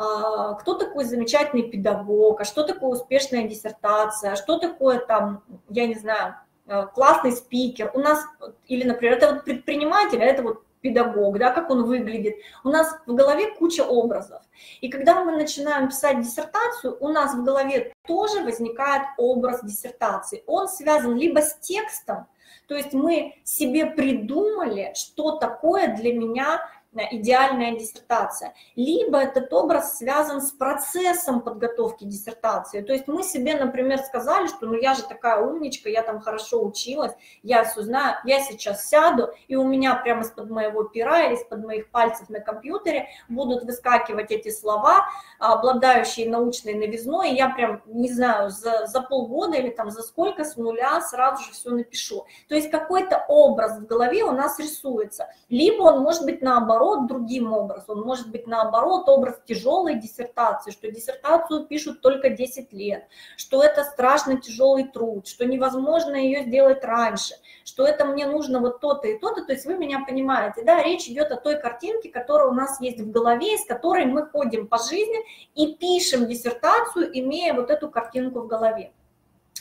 А, кто такой замечательный педагог, а что такое успешная диссертация, что такое там, я не знаю, э, классный спикер. У нас, или, например, это вот предприниматель, а это вот педагог, да, как он выглядит. У нас в голове куча образов. И когда мы начинаем писать диссертацию, у нас в голове тоже возникает образ диссертации. Он связан либо с текстом, то есть мы себе придумали, что такое для меня идеальная диссертация, либо этот образ связан с процессом подготовки диссертации. То есть мы себе, например, сказали, что ну я же такая умничка, я там хорошо училась, я все знаю, я сейчас сяду, и у меня прямо из-под моего пера или из-под моих пальцев на компьютере будут выскакивать эти слова, обладающие научной новизной, и я прям, не знаю, за, за полгода или там за сколько с нуля сразу же все напишу. То есть какой-то образ в голове у нас рисуется, либо он может быть наоборот, наоборот другим образом, он может быть наоборот образ тяжелой диссертации, что диссертацию пишут только 10 лет, что это страшно тяжелый труд, что невозможно ее сделать раньше, что это мне нужно вот то-то и то-то, то есть вы меня понимаете, да, речь идет о той картинке, которая у нас есть в голове, с которой мы ходим по жизни и пишем диссертацию, имея вот эту картинку в голове.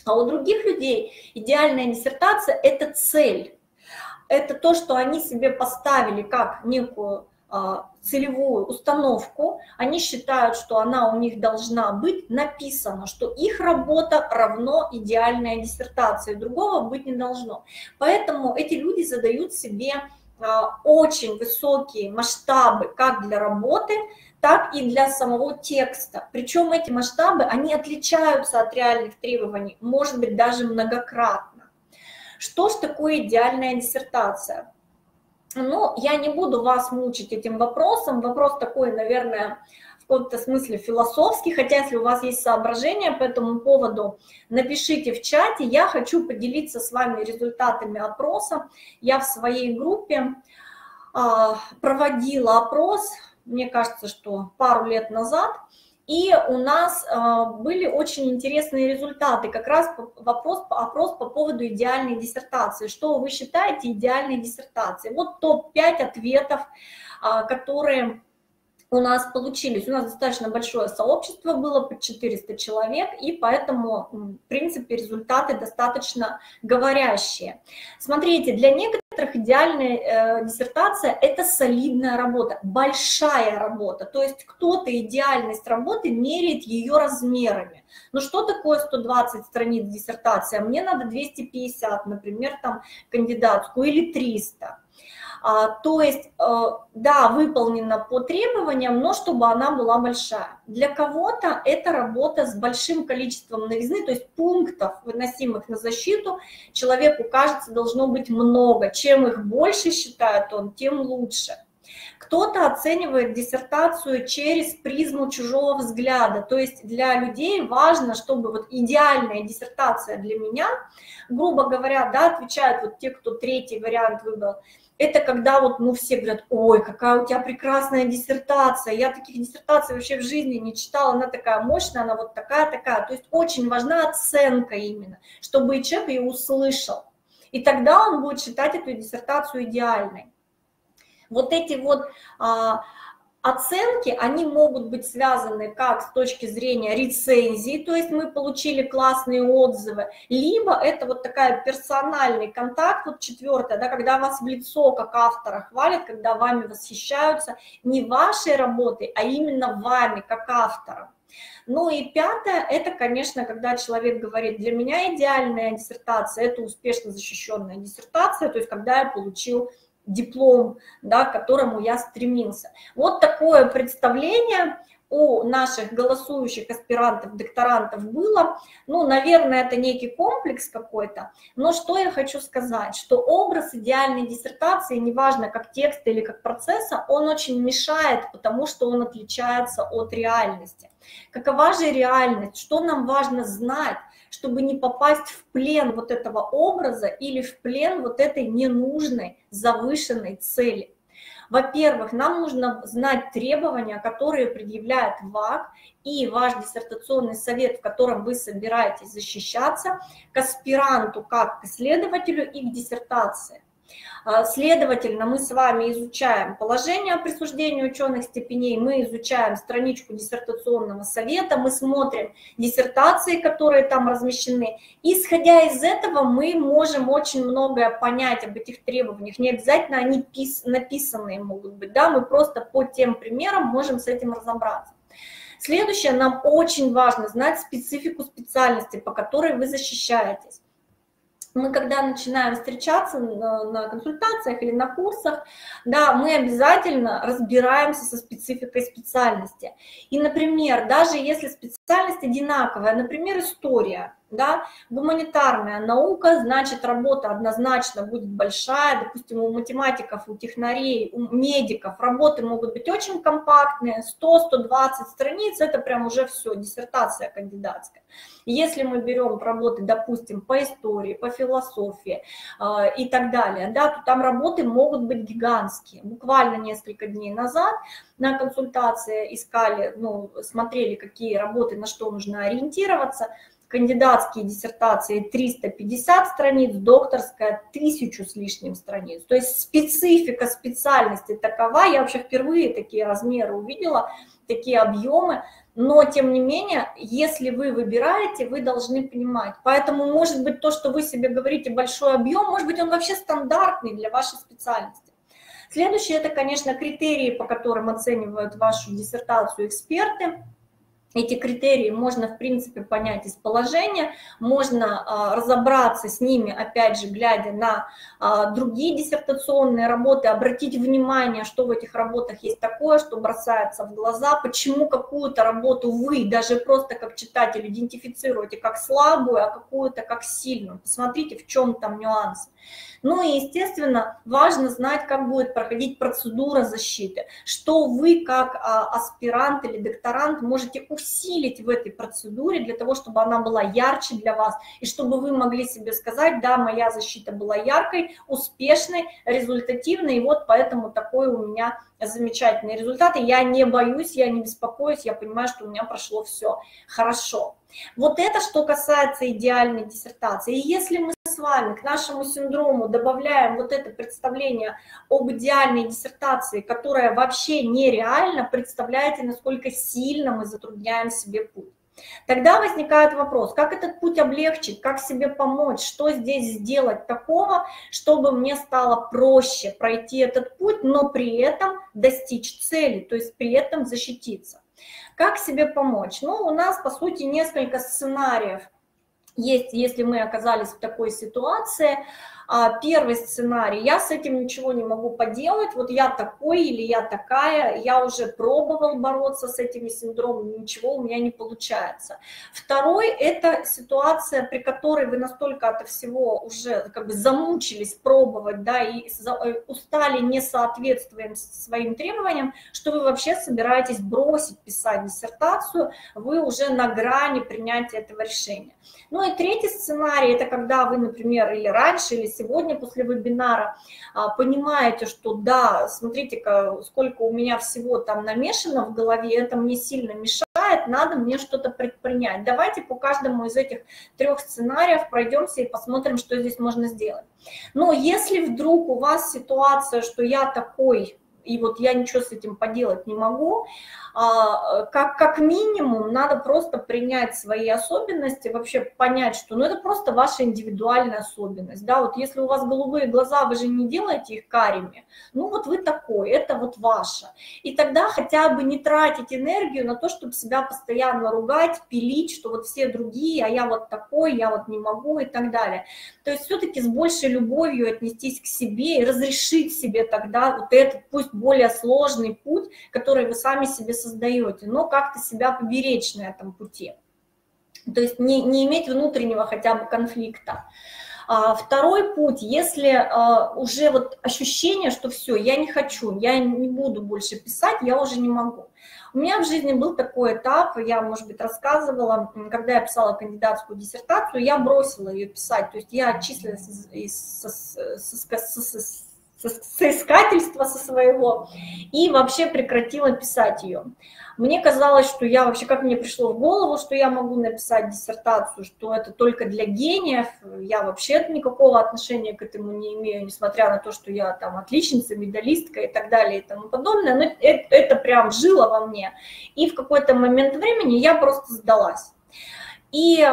А у других людей идеальная диссертация – это цель, это то, что они себе поставили как некую а, целевую установку, они считают, что она у них должна быть написана, что их работа равно идеальная диссертация, другого быть не должно. Поэтому эти люди задают себе а, очень высокие масштабы как для работы, так и для самого текста. Причем эти масштабы, они отличаются от реальных требований, может быть, даже многократно. Что ж такое идеальная диссертация? Ну, я не буду вас мучить этим вопросом. Вопрос такой, наверное, в каком-то смысле философский, хотя если у вас есть соображения по этому поводу, напишите в чате. Я хочу поделиться с вами результатами опроса. Я в своей группе а, проводила опрос, мне кажется, что пару лет назад, и у нас э, были очень интересные результаты, как раз вопрос, опрос по поводу идеальной диссертации. Что вы считаете идеальной диссертацией? Вот топ-5 ответов, э, которые у нас получились. У нас достаточно большое сообщество было, под 400 человек, и поэтому, в принципе, результаты достаточно говорящие. Смотрите, для некоторых идеальная э, диссертация – это солидная работа, большая работа. То есть кто-то идеальность работы меряет ее размерами. Ну что такое 120 страниц диссертации? А мне надо 250, например, там кандидатскую или 300. А, то есть, э, да, выполнена по требованиям, но чтобы она была большая. Для кого-то это работа с большим количеством новизны, то есть пунктов, выносимых на защиту, человеку кажется должно быть много. Чем их больше считает он, тем лучше. Кто-то оценивает диссертацию через призму чужого взгляда. То есть для людей важно, чтобы вот идеальная диссертация для меня, грубо говоря, да, отвечают вот те, кто третий вариант выбрал, это когда вот, ну, все говорят, ой, какая у тебя прекрасная диссертация, я таких диссертаций вообще в жизни не читала, она такая мощная, она вот такая-такая. То есть очень важна оценка именно, чтобы и человек ее услышал. И тогда он будет считать эту диссертацию идеальной. Вот эти вот а, оценки, они могут быть связаны как с точки зрения рецензии, то есть мы получили классные отзывы, либо это вот такая персональный контакт, вот четвертое, да, когда вас в лицо как автора хвалят, когда вами восхищаются не вашей работой, а именно вами как автором. Ну и пятое, это, конечно, когда человек говорит, для меня идеальная диссертация, это успешно защищенная диссертация, то есть когда я получил диплом, да, к которому я стремился. Вот такое представление у наших голосующих аспирантов, докторантов было. Ну, наверное, это некий комплекс какой-то. Но что я хочу сказать, что образ идеальной диссертации, неважно как текста или как процесса, он очень мешает, потому что он отличается от реальности. Какова же реальность? Что нам важно знать? Чтобы не попасть в плен вот этого образа или в плен вот этой ненужной завышенной цели. Во-первых, нам нужно знать требования, которые предъявляет ВАК и ваш диссертационный совет, в котором вы собираетесь защищаться, к аспиранту как к исследователю и к диссертации. А, следовательно, мы с вами изучаем положение о присуждении ученых степеней, мы изучаем страничку диссертационного совета, мы смотрим диссертации, которые там размещены. Исходя из этого, мы можем очень многое понять об этих требованиях. Не обязательно они написанные могут быть, да, мы просто по тем примерам можем с этим разобраться. Следующее, нам очень важно знать специфику специальности, по которой вы защищаетесь мы когда начинаем встречаться на, на консультациях или на курсах, да, мы обязательно разбираемся со спецификой специальности. И, например, даже если специальность одинаковая, например, история, да, гуманитарная наука, значит, работа однозначно будет большая, допустим, у математиков, у технарей, у медиков работы могут быть очень компактные, 100-120 страниц, это прям уже все, диссертация кандидатская. Если мы берем работы, допустим, по истории, по философии э, и так далее, да, то там работы могут быть гигантские. Буквально несколько дней назад на консультации искали, ну, смотрели, какие работы, на что нужно ориентироваться – кандидатские диссертации 350 страниц, докторская 1000 с лишним страниц. То есть специфика специальности такова, я вообще впервые такие размеры увидела, такие объемы, но тем не менее, если вы выбираете, вы должны понимать. Поэтому, может быть, то, что вы себе говорите, большой объем, может быть, он вообще стандартный для вашей специальности. Следующее, это, конечно, критерии, по которым оценивают вашу диссертацию эксперты. Эти критерии можно, в принципе, понять из положения, можно а, разобраться с ними, опять же, глядя на а, другие диссертационные работы, обратить внимание, что в этих работах есть такое, что бросается в глаза, почему какую-то работу вы, даже просто как читатель, идентифицируете как слабую, а какую-то как сильную. Посмотрите, в чем там нюансы. Ну и, естественно, важно знать, как будет проходить процедура защиты, что вы как а, аспирант или докторант можете усилить в этой процедуре для того, чтобы она была ярче для вас, и чтобы вы могли себе сказать, да, моя защита была яркой, успешной, результативной, и вот поэтому такой у меня замечательные результаты. Я не боюсь, я не беспокоюсь, я понимаю, что у меня прошло все хорошо. Вот это что касается идеальной диссертации. И если мы вами к нашему синдрому добавляем вот это представление об идеальной диссертации, которая вообще нереально, представляете, насколько сильно мы затрудняем себе путь. Тогда возникает вопрос, как этот путь облегчить, как себе помочь, что здесь сделать такого, чтобы мне стало проще пройти этот путь, но при этом достичь цели, то есть при этом защититься. Как себе помочь? Ну, у нас, по сути, несколько сценариев есть, если мы оказались в такой ситуации. А, первый сценарий, я с этим ничего не могу поделать, вот я такой или я такая, я уже пробовал бороться с этими синдромами, ничего у меня не получается. Второй – это ситуация, при которой вы настолько от всего уже как бы замучились пробовать, да, и э, устали не соответствуем своим требованиям, что вы вообще собираетесь бросить писать диссертацию, вы уже на грани принятия этого решения. Ну и третий сценарий – это когда вы, например, или раньше, или сегодня после вебинара а, понимаете, что да, смотрите-ка, сколько у меня всего там намешано в голове, это мне сильно мешает, надо мне что-то предпринять. Давайте по каждому из этих трех сценариев пройдемся и посмотрим, что здесь можно сделать. Но если вдруг у вас ситуация, что я такой, и вот я ничего с этим поделать не могу, а, как, как минимум надо просто принять свои особенности, вообще понять, что ну, это просто ваша индивидуальная особенность. Да? Вот если у вас голубые глаза, вы же не делаете их карими, ну вот вы такой, это вот ваше. И тогда хотя бы не тратить энергию на то, чтобы себя постоянно ругать, пилить, что вот все другие, а я вот такой, я вот не могу и так далее. То есть все-таки с большей любовью отнестись к себе и разрешить себе тогда вот этот, пусть более сложный путь, который вы сами себе создаете, но как-то себя поберечь на этом пути. То есть не, не иметь внутреннего хотя бы конфликта. А второй путь, если а, уже вот ощущение, что все, я не хочу, я не буду больше писать, я уже не могу. У меня в жизни был такой этап, я, может быть, рассказывала, когда я писала кандидатскую диссертацию, я бросила ее писать, то есть я отчислилась из, из, из, из, из, из соискательства со своего и вообще прекратила писать ее. Мне казалось, что я вообще, как мне пришло в голову, что я могу написать диссертацию, что это только для гениев, я вообще никакого отношения к этому не имею, несмотря на то, что я там отличница, медалистка и так далее и тому подобное, но это, это прям жило во мне. И в какой-то момент времени я просто сдалась. И э,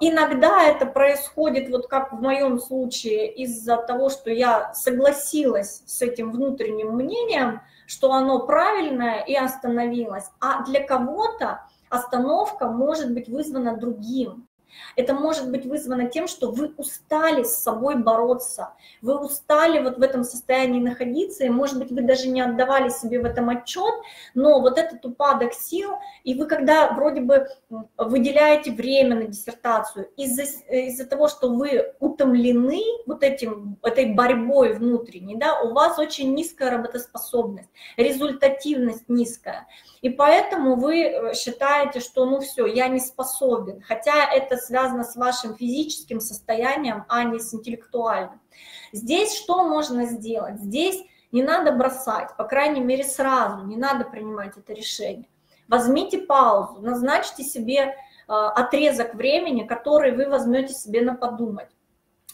иногда это происходит, вот как в моем случае, из-за того, что я согласилась с этим внутренним мнением, что оно правильное и остановилось. А для кого-то остановка может быть вызвана другим. Это может быть вызвано тем, что вы устали с собой бороться, вы устали вот в этом состоянии находиться, и, может быть, вы даже не отдавали себе в этом отчет, но вот этот упадок сил, и вы когда вроде бы выделяете время на диссертацию, из-за из того, что вы утомлены вот этим, этой борьбой внутренней, да, у вас очень низкая работоспособность, результативность низкая. И поэтому вы э, считаете, что ну все, я не способен, хотя это связано с вашим физическим состоянием, а не с интеллектуальным. Здесь что можно сделать? Здесь не надо бросать, по крайней мере сразу, не надо принимать это решение. Возьмите паузу, назначьте себе э, отрезок времени, который вы возьмете себе на подумать.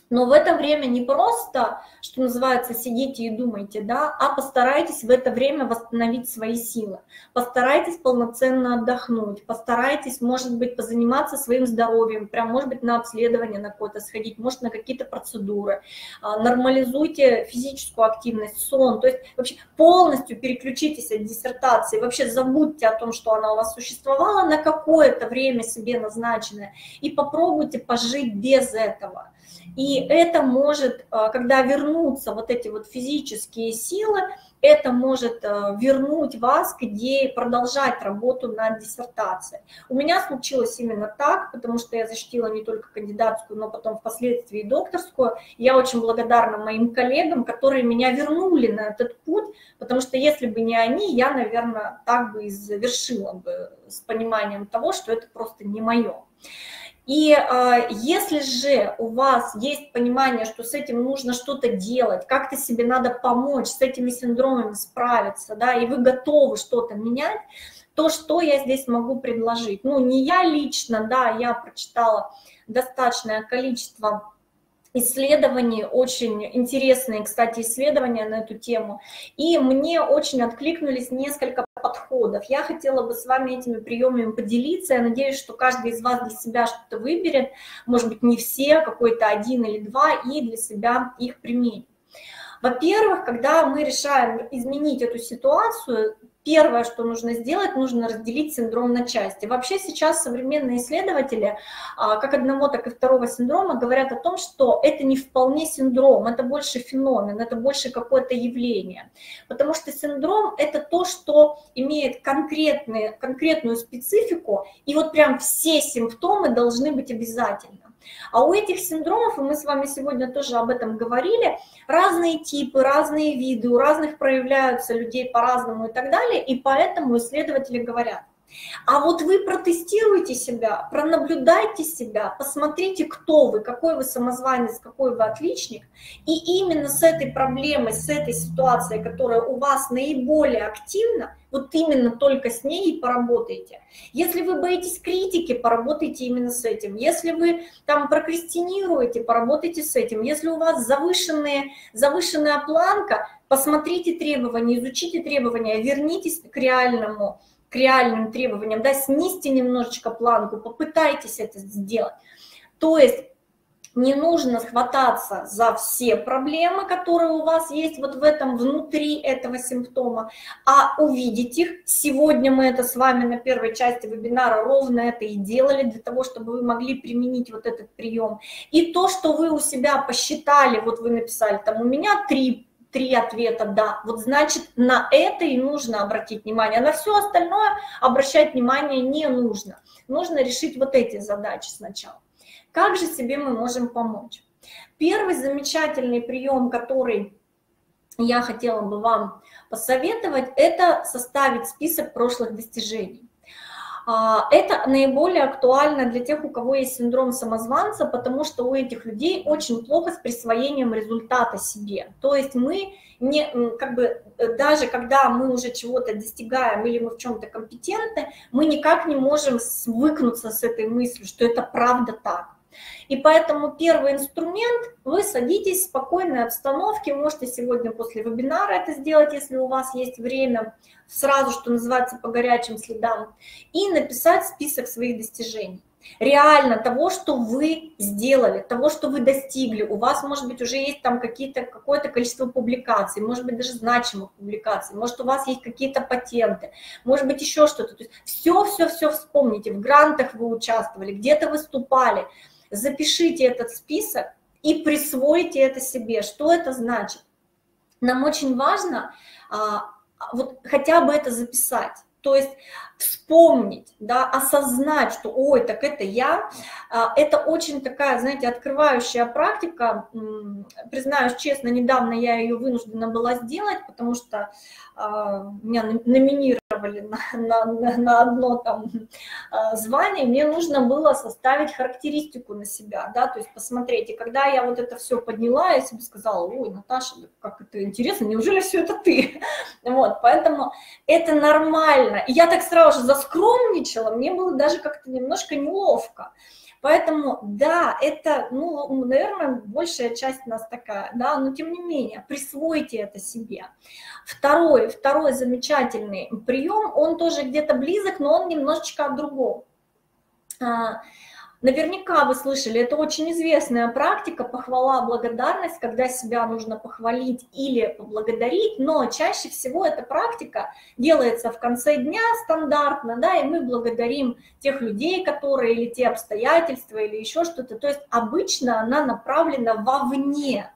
Но в это время не просто, что называется, сидите и думайте, да, а постарайтесь в это время восстановить свои силы. Постарайтесь полноценно отдохнуть, постарайтесь, может быть, позаниматься своим здоровьем, прям, может быть, на обследование на какое-то сходить, может, на какие-то процедуры. А, нормализуйте физическую активность, сон, то есть вообще полностью переключитесь от диссертации, вообще забудьте о том, что она у вас существовала на какое-то время себе назначенное, и попробуйте пожить без этого. И это может, э, когда вернутся вот эти вот физические силы, это может э, вернуть вас к идее продолжать работу над диссертацией. У меня случилось именно так, потому что я защитила не только кандидатскую, но потом впоследствии и докторскую. Я очень благодарна моим коллегам, которые меня вернули на этот путь, потому что если бы не они, я, наверное, так бы и завершила бы с пониманием того, что это просто не мое. И э, если же у вас есть понимание, что с этим нужно что-то делать, как-то себе надо помочь с этими синдромами справиться, да, и вы готовы что-то менять, то что я здесь могу предложить? Ну, не я лично, да, я прочитала достаточное количество исследований, очень интересные, кстати, исследования на эту тему. И мне очень откликнулись несколько подходов. Я хотела бы с вами этими приемами поделиться. Я надеюсь, что каждый из вас для себя что-то выберет. Может быть, не все, какой-то один или два, и для себя их применит. Во-первых, когда мы решаем изменить эту ситуацию, первое, что нужно сделать, нужно разделить синдром на части. Вообще сейчас современные исследователи, а, как одного, так и второго синдрома, говорят о том, что это не вполне синдром, это больше феномен, это больше какое-то явление. Потому что синдром – это то, что имеет конкретные, конкретную специфику, и вот прям все симптомы должны быть обязательно. А у этих синдромов, и мы с вами сегодня тоже об этом говорили, разные типы, разные виды, у разных проявляются людей по-разному и так далее, и поэтому исследователи говорят, а вот вы протестируйте себя, пронаблюдайте себя, посмотрите, кто вы, какой вы самозванец, какой вы отличник, и именно с этой проблемой, с этой ситуацией, которая у вас наиболее активна, вот именно только с ней и поработайте. Если вы боитесь критики, поработайте именно с этим. Если вы там прокрастинируете, поработайте с этим. Если у вас завышенные, завышенная планка, посмотрите требования, изучите требования, вернитесь к реальному к реальным требованиям, да, снизьте немножечко планку, попытайтесь это сделать. То есть не нужно хвататься за все проблемы, которые у вас есть вот в этом, внутри этого симптома, а увидеть их. Сегодня мы это с вами на первой части вебинара ровно это и делали, для того, чтобы вы могли применить вот этот прием. И то, что вы у себя посчитали, вот вы написали, там у меня три три ответа «да». Вот значит, на это и нужно обратить внимание. На все остальное обращать внимание не нужно. Нужно решить вот эти задачи сначала. Как же себе мы можем помочь? Первый замечательный прием, который я хотела бы вам посоветовать, это составить список прошлых достижений. А, это наиболее актуально для тех, у кого есть синдром самозванца, потому что у этих людей очень плохо с присвоением результата себе. То есть мы не, как бы, э, даже когда мы уже чего-то достигаем или мы в чем-то компетентны, мы никак не можем свыкнуться с этой мыслью, что это правда так. И поэтому первый инструмент, вы садитесь в спокойной обстановке, можете сегодня после вебинара это сделать, если у вас есть время, сразу, что называется, по горячим следам, и написать список своих достижений реально того, что вы сделали, того, что вы достигли. У вас, может быть, уже есть там какое-то количество публикаций, может быть, даже значимых публикаций, может, у вас есть какие-то патенты, может быть, еще что-то. То есть все-все-все вспомните, в грантах вы участвовали, где-то выступали, запишите этот список и присвойте это себе. Что это значит? Нам очень важно а, вот хотя бы это записать. То есть вспомнить, да, осознать, что ой, так это я, а, это очень такая, знаете, открывающая практика. Признаюсь честно, недавно я ее вынуждена была сделать, потому что а, меня номинировали на, на, на одно там а, звание, мне нужно было составить характеристику на себя, да, то есть посмотреть. И когда я вот это все подняла, я себе сказала, ой, Наташа, как это интересно, неужели все это ты? <laughs> Вот, поэтому это нормально. И я так сразу же заскромничала, мне было даже как-то немножко неловко. Поэтому, да, это, ну, наверное, большая часть нас такая, да, но тем не менее, присвойте это себе. Второй, второй замечательный прием, он тоже где-то близок, но он немножечко о другом. Наверняка вы слышали, это очень известная практика, похвала, благодарность, когда себя нужно похвалить или поблагодарить, но чаще всего эта практика делается в конце дня стандартно, да, и мы благодарим тех людей, которые, или те обстоятельства, или еще что-то, то есть обычно она направлена вовне,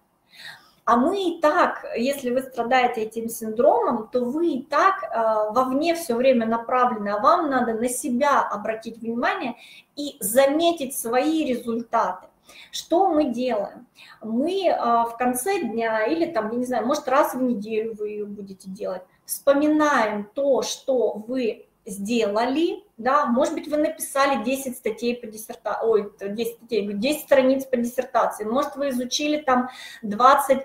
а мы и так, если вы страдаете этим синдромом, то вы и так э, вовне все время направлены, а вам надо на себя обратить внимание и заметить свои результаты. Что мы делаем? Мы э, в конце дня или там, я не знаю, может раз в неделю вы ее будете делать, вспоминаем то, что вы сделали, да, может быть, вы написали 10 статей по диссертации, ой, 10 статей, 10 страниц по диссертации, может, вы изучили там 20 а,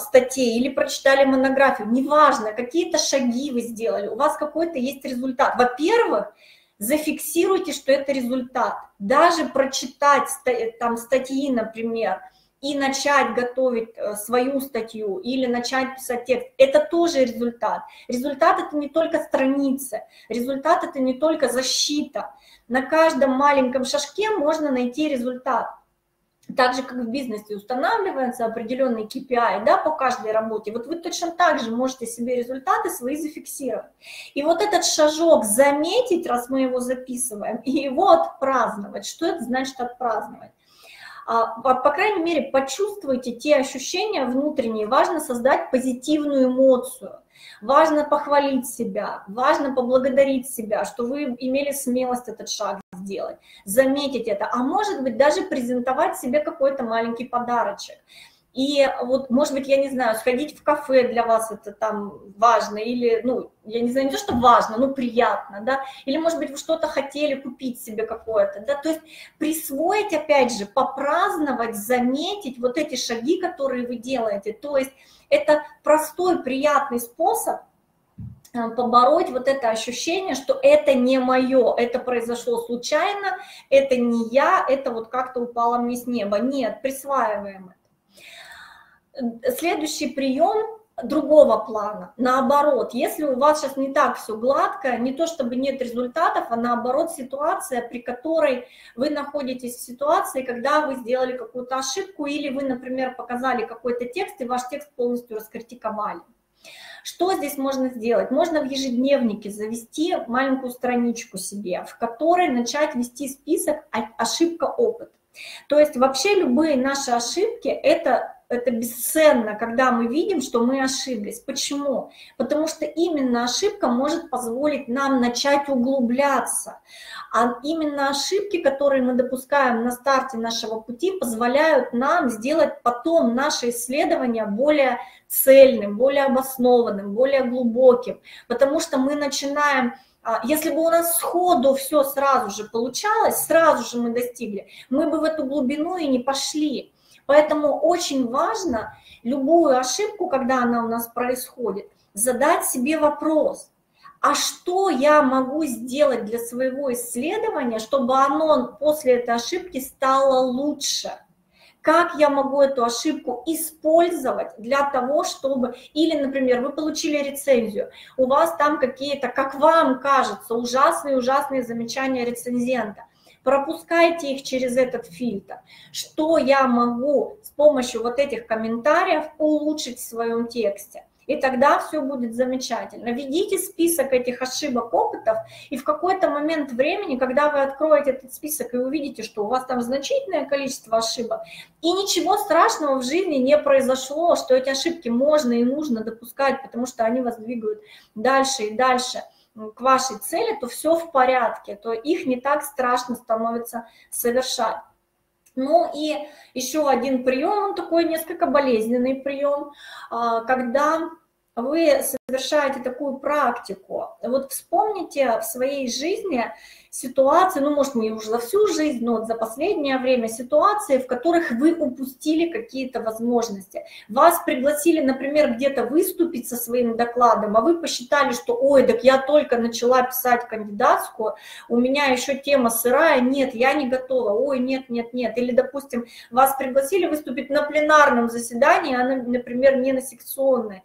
статей или прочитали монографию, неважно, какие-то шаги вы сделали, у вас какой-то есть результат. Во-первых, зафиксируйте, что это результат. Даже прочитать там статьи, например, и начать готовить э, свою статью или начать писать текст, это тоже результат. Результат это не только страницы, результат это не только защита. На каждом маленьком шажке можно найти результат. Так же, как в бизнесе устанавливается определенный KPI да, по каждой работе, вот вы точно так же можете себе результаты свои зафиксировать. И вот этот шажок заметить, раз мы его записываем, и его отпраздновать. Что это значит отпраздновать? А, по, по крайней мере, почувствуйте те ощущения внутренние. Важно создать позитивную эмоцию. Важно похвалить себя, важно поблагодарить себя, что вы имели смелость этот шаг сделать, заметить это, а может быть даже презентовать себе какой-то маленький подарочек. И вот, может быть, я не знаю, сходить в кафе для вас это там важно, или, ну, я не знаю, не то, что важно, но приятно, да, или, может быть, вы что-то хотели купить себе какое-то, да, то есть присвоить, опять же, попраздновать, заметить вот эти шаги, которые вы делаете, то есть это простой, приятный способ побороть вот это ощущение, что это не мое, это произошло случайно, это не я, это вот как-то упало мне с неба. Нет, присваиваем это. Следующий прием другого плана. Наоборот, если у вас сейчас не так все гладко, не то чтобы нет результатов, а наоборот ситуация, при которой вы находитесь в ситуации, когда вы сделали какую-то ошибку или вы, например, показали какой-то текст и ваш текст полностью раскритиковали. Что здесь можно сделать? Можно в ежедневнике завести маленькую страничку себе, в которой начать вести список ошибка-опыт. То есть вообще любые наши ошибки – это это бесценно, когда мы видим, что мы ошиблись. Почему? Потому что именно ошибка может позволить нам начать углубляться. А именно ошибки, которые мы допускаем на старте нашего пути, позволяют нам сделать потом наше исследование более цельным, более обоснованным, более глубоким. Потому что мы начинаем а, если бы у нас сходу все сразу же получалось, сразу же мы достигли, мы бы в эту глубину и не пошли. Поэтому очень важно любую ошибку, когда она у нас происходит, задать себе вопрос, а что я могу сделать для своего исследования, чтобы оно после этой ошибки стало лучше? Как я могу эту ошибку использовать для того, чтобы... Или, например, вы получили рецензию, у вас там какие-то, как вам кажется, ужасные-ужасные замечания рецензента пропускайте их через этот фильтр. Что я могу с помощью вот этих комментариев улучшить в своем тексте? И тогда все будет замечательно. Ведите список этих ошибок, опытов, и в какой-то момент времени, когда вы откроете этот список и увидите, что у вас там значительное количество ошибок, и ничего страшного в жизни не произошло, что эти ошибки можно и нужно допускать, потому что они вас двигают дальше и дальше – к вашей цели, то все в порядке, то их не так страшно становится совершать. Ну и еще один прием, он такой несколько болезненный прием, а, когда вы совершаете такую практику. Вот вспомните в своей жизни ситуации, ну, может, не уже за всю жизнь, но вот за последнее время ситуации, в которых вы упустили какие-то возможности. Вас пригласили, например, где-то выступить со своим докладом, а вы посчитали, что, ой, так я только начала писать кандидатскую, у меня еще тема сырая, нет, я не готова, ой, нет, нет, нет. Или, допустим, вас пригласили выступить на пленарном заседании, а, например, не на секционной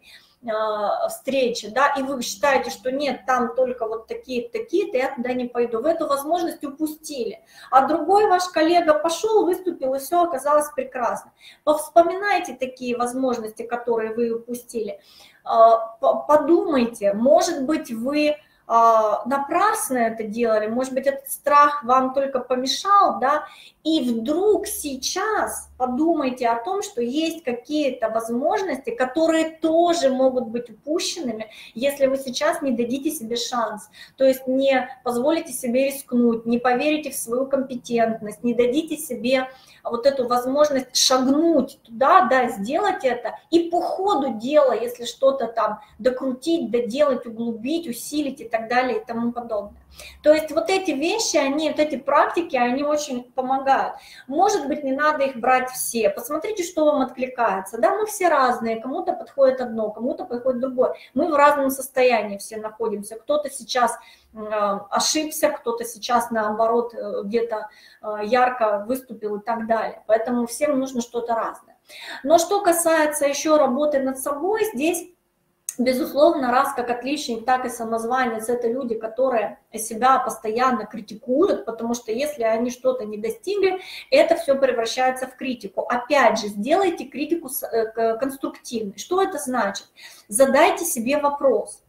встречи, да, и вы считаете, что нет, там только вот такие-то, такие-то, я туда не пойду. Вы эту возможность упустили. А другой ваш коллега пошел, выступил, и все оказалось прекрасно. Повспоминайте такие возможности, которые вы упустили. А, подумайте, может быть, вы а, напрасно это делали, может быть, этот страх вам только помешал, да, и вдруг сейчас подумайте о том, что есть какие-то возможности, которые тоже могут быть упущенными, если вы сейчас не дадите себе шанс, то есть не позволите себе рискнуть, не поверите в свою компетентность, не дадите себе вот эту возможность шагнуть туда, да, сделать это, и по ходу дела, если что-то там докрутить, доделать, углубить, усилить и так далее и тому подобное. То есть вот эти вещи, они, вот эти практики, они очень помогают. Может быть, не надо их брать все. Посмотрите, что вам откликается. Да, мы все разные, кому-то подходит одно, кому-то подходит другое. Мы в разном состоянии все находимся. Кто-то сейчас э, ошибся, кто-то сейчас, наоборот, э, где-то э, ярко выступил и так далее. Поэтому всем нужно что-то разное. Но что касается еще работы над собой, здесь Безусловно, раз как отличник, так и самозванец – это люди, которые себя постоянно критикуют, потому что если они что-то не достигли, это все превращается в критику. Опять же, сделайте критику э, конструктивной. Что это значит? Задайте себе вопрос –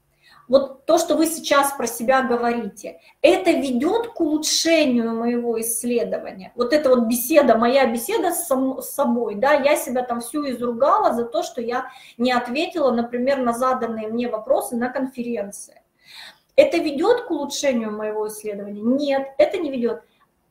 вот то, что вы сейчас про себя говорите, это ведет к улучшению моего исследования. Вот эта вот беседа, моя беседа с, сам, с собой, да, я себя там всю изругала за то, что я не ответила, например, на заданные мне вопросы на конференции. Это ведет к улучшению моего исследования? Нет, это не ведет.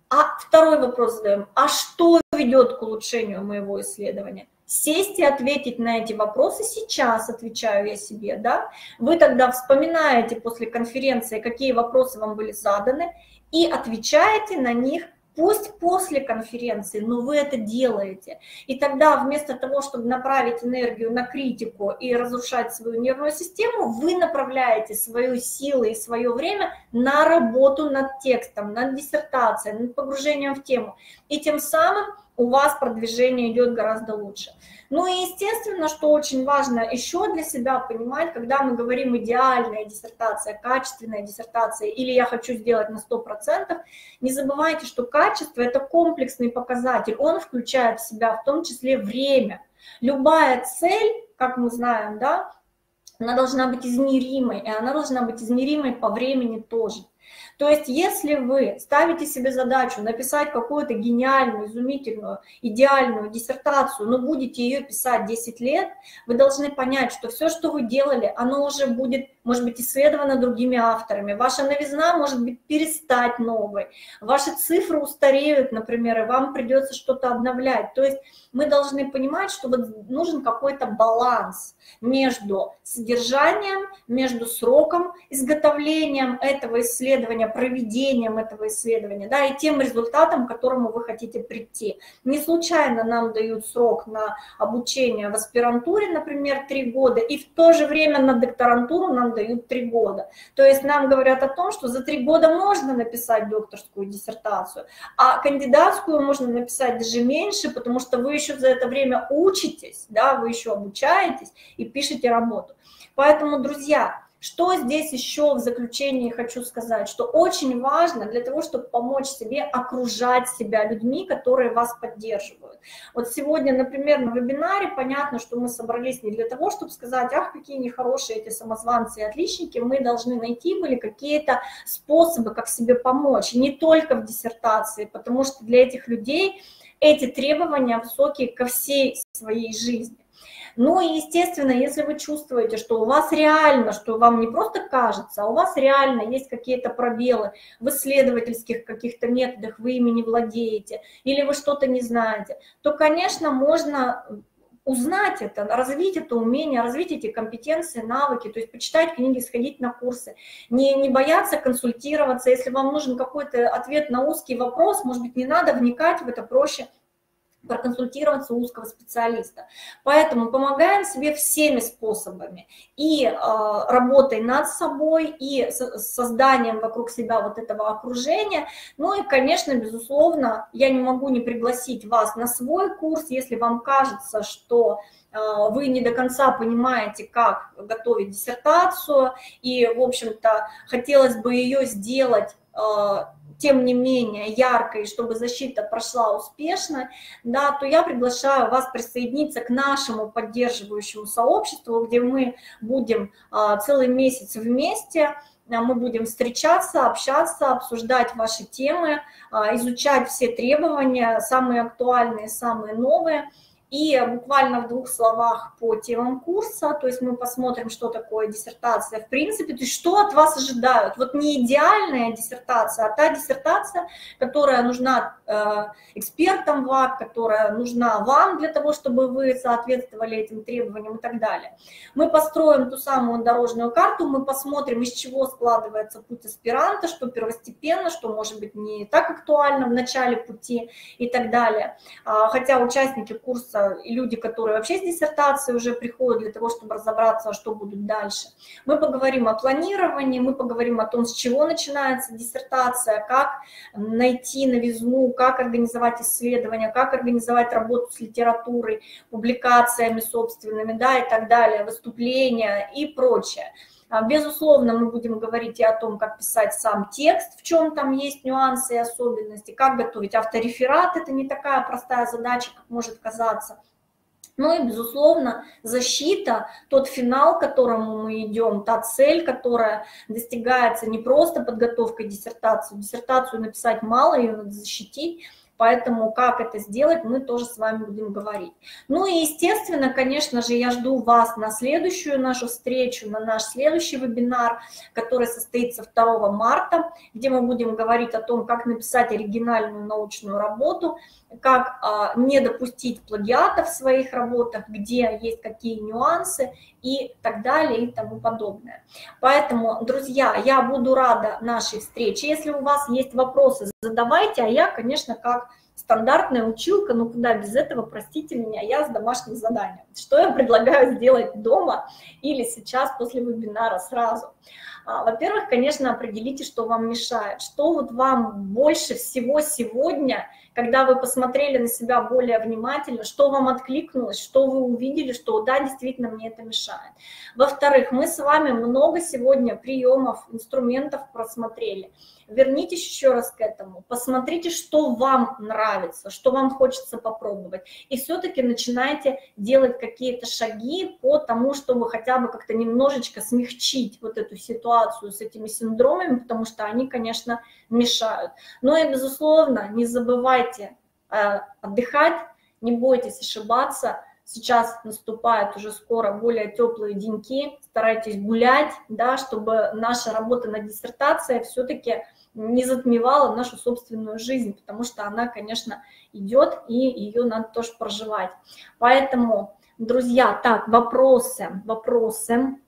А второй вопрос задаем, а что ведет к улучшению моего исследования? Сесть и ответить на эти вопросы сейчас, отвечаю я себе, да, вы тогда вспоминаете после конференции, какие вопросы вам были заданы, и отвечаете на них пусть после конференции, но вы это делаете. И тогда вместо того, чтобы направить энергию на критику и разрушать свою нервную систему, вы направляете свою силу и свое время на работу над текстом, над диссертацией, над погружением в тему. И тем самым у вас продвижение идет гораздо лучше. Ну и естественно, что очень важно еще для себя понимать, когда мы говорим идеальная диссертация, качественная диссертация, или я хочу сделать на 100%, не забывайте, что качество – это комплексный показатель, он включает в себя в том числе время. Любая цель, как мы знаем, да, она должна быть измеримой, и она должна быть измеримой по времени тоже. То есть если вы ставите себе задачу написать какую-то гениальную, изумительную, идеальную диссертацию, но будете ее писать 10 лет, вы должны понять, что все, что вы делали, оно уже будет может быть исследована другими авторами, ваша новизна может быть перестать новой, ваши цифры устареют, например, и вам придется что-то обновлять. То есть мы должны понимать, что вот нужен какой-то баланс между содержанием, между сроком изготовлением этого исследования, проведением этого исследования, да, и тем результатом, к которому вы хотите прийти. Не случайно нам дают срок на обучение в аспирантуре, например, три года, и в то же время на докторантуру нам дают три года. То есть нам говорят о том, что за три года можно написать докторскую диссертацию, а кандидатскую можно написать даже меньше, потому что вы еще за это время учитесь, да, вы еще обучаетесь и пишете работу. Поэтому, друзья, что здесь еще в заключении хочу сказать, что очень важно для того, чтобы помочь себе окружать себя людьми, которые вас поддерживают. Вот сегодня, например, на вебинаре понятно, что мы собрались не для того, чтобы сказать, ах, какие нехорошие эти самозванцы и отличники, мы должны найти были какие-то способы, как себе помочь, не только в диссертации, потому что для этих людей эти требования высокие ко всей своей жизни. Ну и, естественно, если вы чувствуете, что у вас реально, что вам не просто кажется, а у вас реально есть какие-то пробелы в исследовательских каких-то методах, вы ими не владеете, или вы что-то не знаете, то, конечно, можно узнать это, развить это умение, развить эти компетенции, навыки, то есть почитать книги, сходить на курсы, не, не бояться консультироваться, если вам нужен какой-то ответ на узкий вопрос, может быть, не надо вникать в это, проще проконсультироваться у узкого специалиста. Поэтому помогаем себе всеми способами. И э, работой над собой, и созданием вокруг себя вот этого окружения. Ну и, конечно, безусловно, я не могу не пригласить вас на свой курс, если вам кажется, что э, вы не до конца понимаете, как готовить диссертацию, и, в общем-то, хотелось бы ее сделать э, тем не менее яркой, чтобы защита прошла успешно, да, то я приглашаю вас присоединиться к нашему поддерживающему сообществу, где мы будем а, целый месяц вместе, а, мы будем встречаться, общаться, обсуждать ваши темы, а, изучать все требования, самые актуальные, самые новые – и буквально в двух словах по темам курса, то есть мы посмотрим, что такое диссертация в принципе, то есть что от вас ожидают. Вот не идеальная диссертация, а та диссертация, которая нужна э, экспертам ВАК, которая нужна вам для того, чтобы вы соответствовали этим требованиям и так далее. Мы построим ту самую дорожную карту, мы посмотрим, из чего складывается путь аспиранта, что первостепенно, что может быть не так актуально в начале пути и так далее. А, хотя участники курса учатся и люди, которые вообще с диссертацией уже приходят для того, чтобы разобраться, что будут дальше. Мы поговорим о планировании, мы поговорим о том, с чего начинается диссертация, как найти новизну, как организовать исследования, как организовать работу с литературой, публикациями собственными, да, и так далее, выступления и прочее. А, безусловно, мы будем говорить и о том, как писать сам текст, в чем там есть нюансы и особенности, как готовить автореферат, это не такая простая задача, как может казаться. Ну и, безусловно, защита, тот финал, к которому мы идем, та цель, которая достигается не просто подготовкой диссертации. Диссертацию написать мало, ее надо защитить, Поэтому как это сделать, мы тоже с вами будем говорить. Ну и, естественно, конечно же, я жду вас на следующую нашу встречу, на наш следующий вебинар, который состоится 2 марта, где мы будем говорить о том, как написать оригинальную научную работу, как а, не допустить плагиата в своих работах, где есть какие нюансы и так далее и тому подобное. Поэтому, друзья, я буду рада нашей встрече. Если у вас есть вопросы, задавайте, а я, конечно, как стандартная училка, ну куда без этого, простите меня, я с домашним заданием. Что я предлагаю <laughs> сделать дома или сейчас после вебинара сразу? А, во-первых, конечно, определите, что вам мешает, что вот вам больше всего сегодня – когда вы посмотрели на себя более внимательно, что вам откликнулось, что вы увидели, что да, действительно мне это мешает. Во-вторых, мы с вами много сегодня приемов, инструментов просмотрели. Вернитесь еще раз к этому, посмотрите, что вам нравится, что вам хочется попробовать. И все-таки начинайте делать какие-то шаги по тому, чтобы хотя бы как-то немножечко смягчить вот эту ситуацию с этими синдромами, потому что они, конечно, мешают. Но и, безусловно, не забывайте э, отдыхать, не бойтесь ошибаться, сейчас наступают уже скоро более теплые деньки, старайтесь гулять, да, чтобы наша работа над диссертацией все-таки не затмевала нашу собственную жизнь, потому что она, конечно, идет, и ее надо тоже проживать. Поэтому, друзья, так, вопросы, вопросы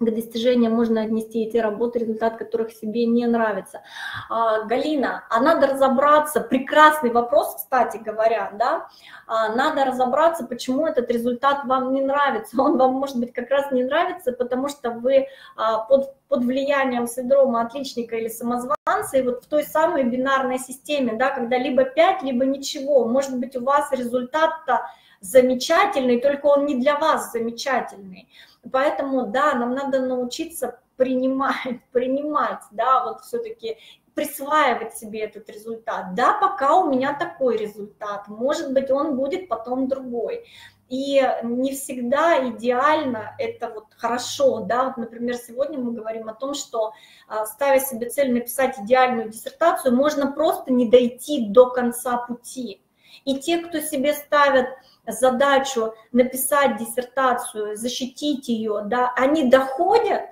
к достижениям можно отнести эти работы, результат которых себе не нравится. А, Галина, а надо разобраться, прекрасный вопрос, кстати говоря, да, а, надо разобраться, почему этот результат вам не нравится. Он вам, может быть, как раз не нравится, потому что вы а, под, под влиянием синдрома отличника или самозванца, и вот в той самой бинарной системе, да, когда либо 5, либо ничего, может быть, у вас результат-то замечательный, только он не для вас замечательный. Поэтому, да, нам надо научиться принимать, <laughs> принимать, да, вот все-таки присваивать себе этот результат. Да, пока у меня такой результат, может быть, он будет потом другой. И не всегда идеально это вот хорошо, да, вот, например, сегодня мы говорим о том, что а, ставя себе цель написать идеальную диссертацию, можно просто не дойти до конца пути. И те, кто себе ставят задачу написать диссертацию, защитить ее, да, они доходят,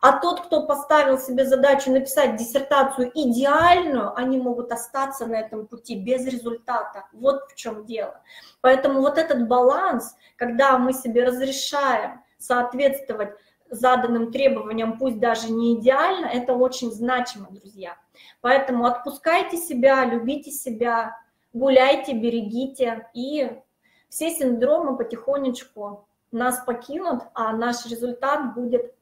а тот, кто поставил себе задачу написать диссертацию идеальную, они могут остаться на этом пути без результата. Вот в чем дело. Поэтому вот этот баланс, когда мы себе разрешаем соответствовать заданным требованиям, пусть даже не идеально, это очень значимо, друзья. Поэтому отпускайте себя, любите себя, гуляйте, берегите и все синдромы потихонечку нас покинут, а наш результат будет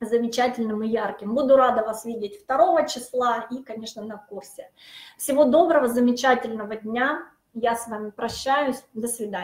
замечательным и ярким. Буду рада вас видеть 2 числа и, конечно, на курсе. Всего доброго, замечательного дня. Я с вами прощаюсь. До свидания.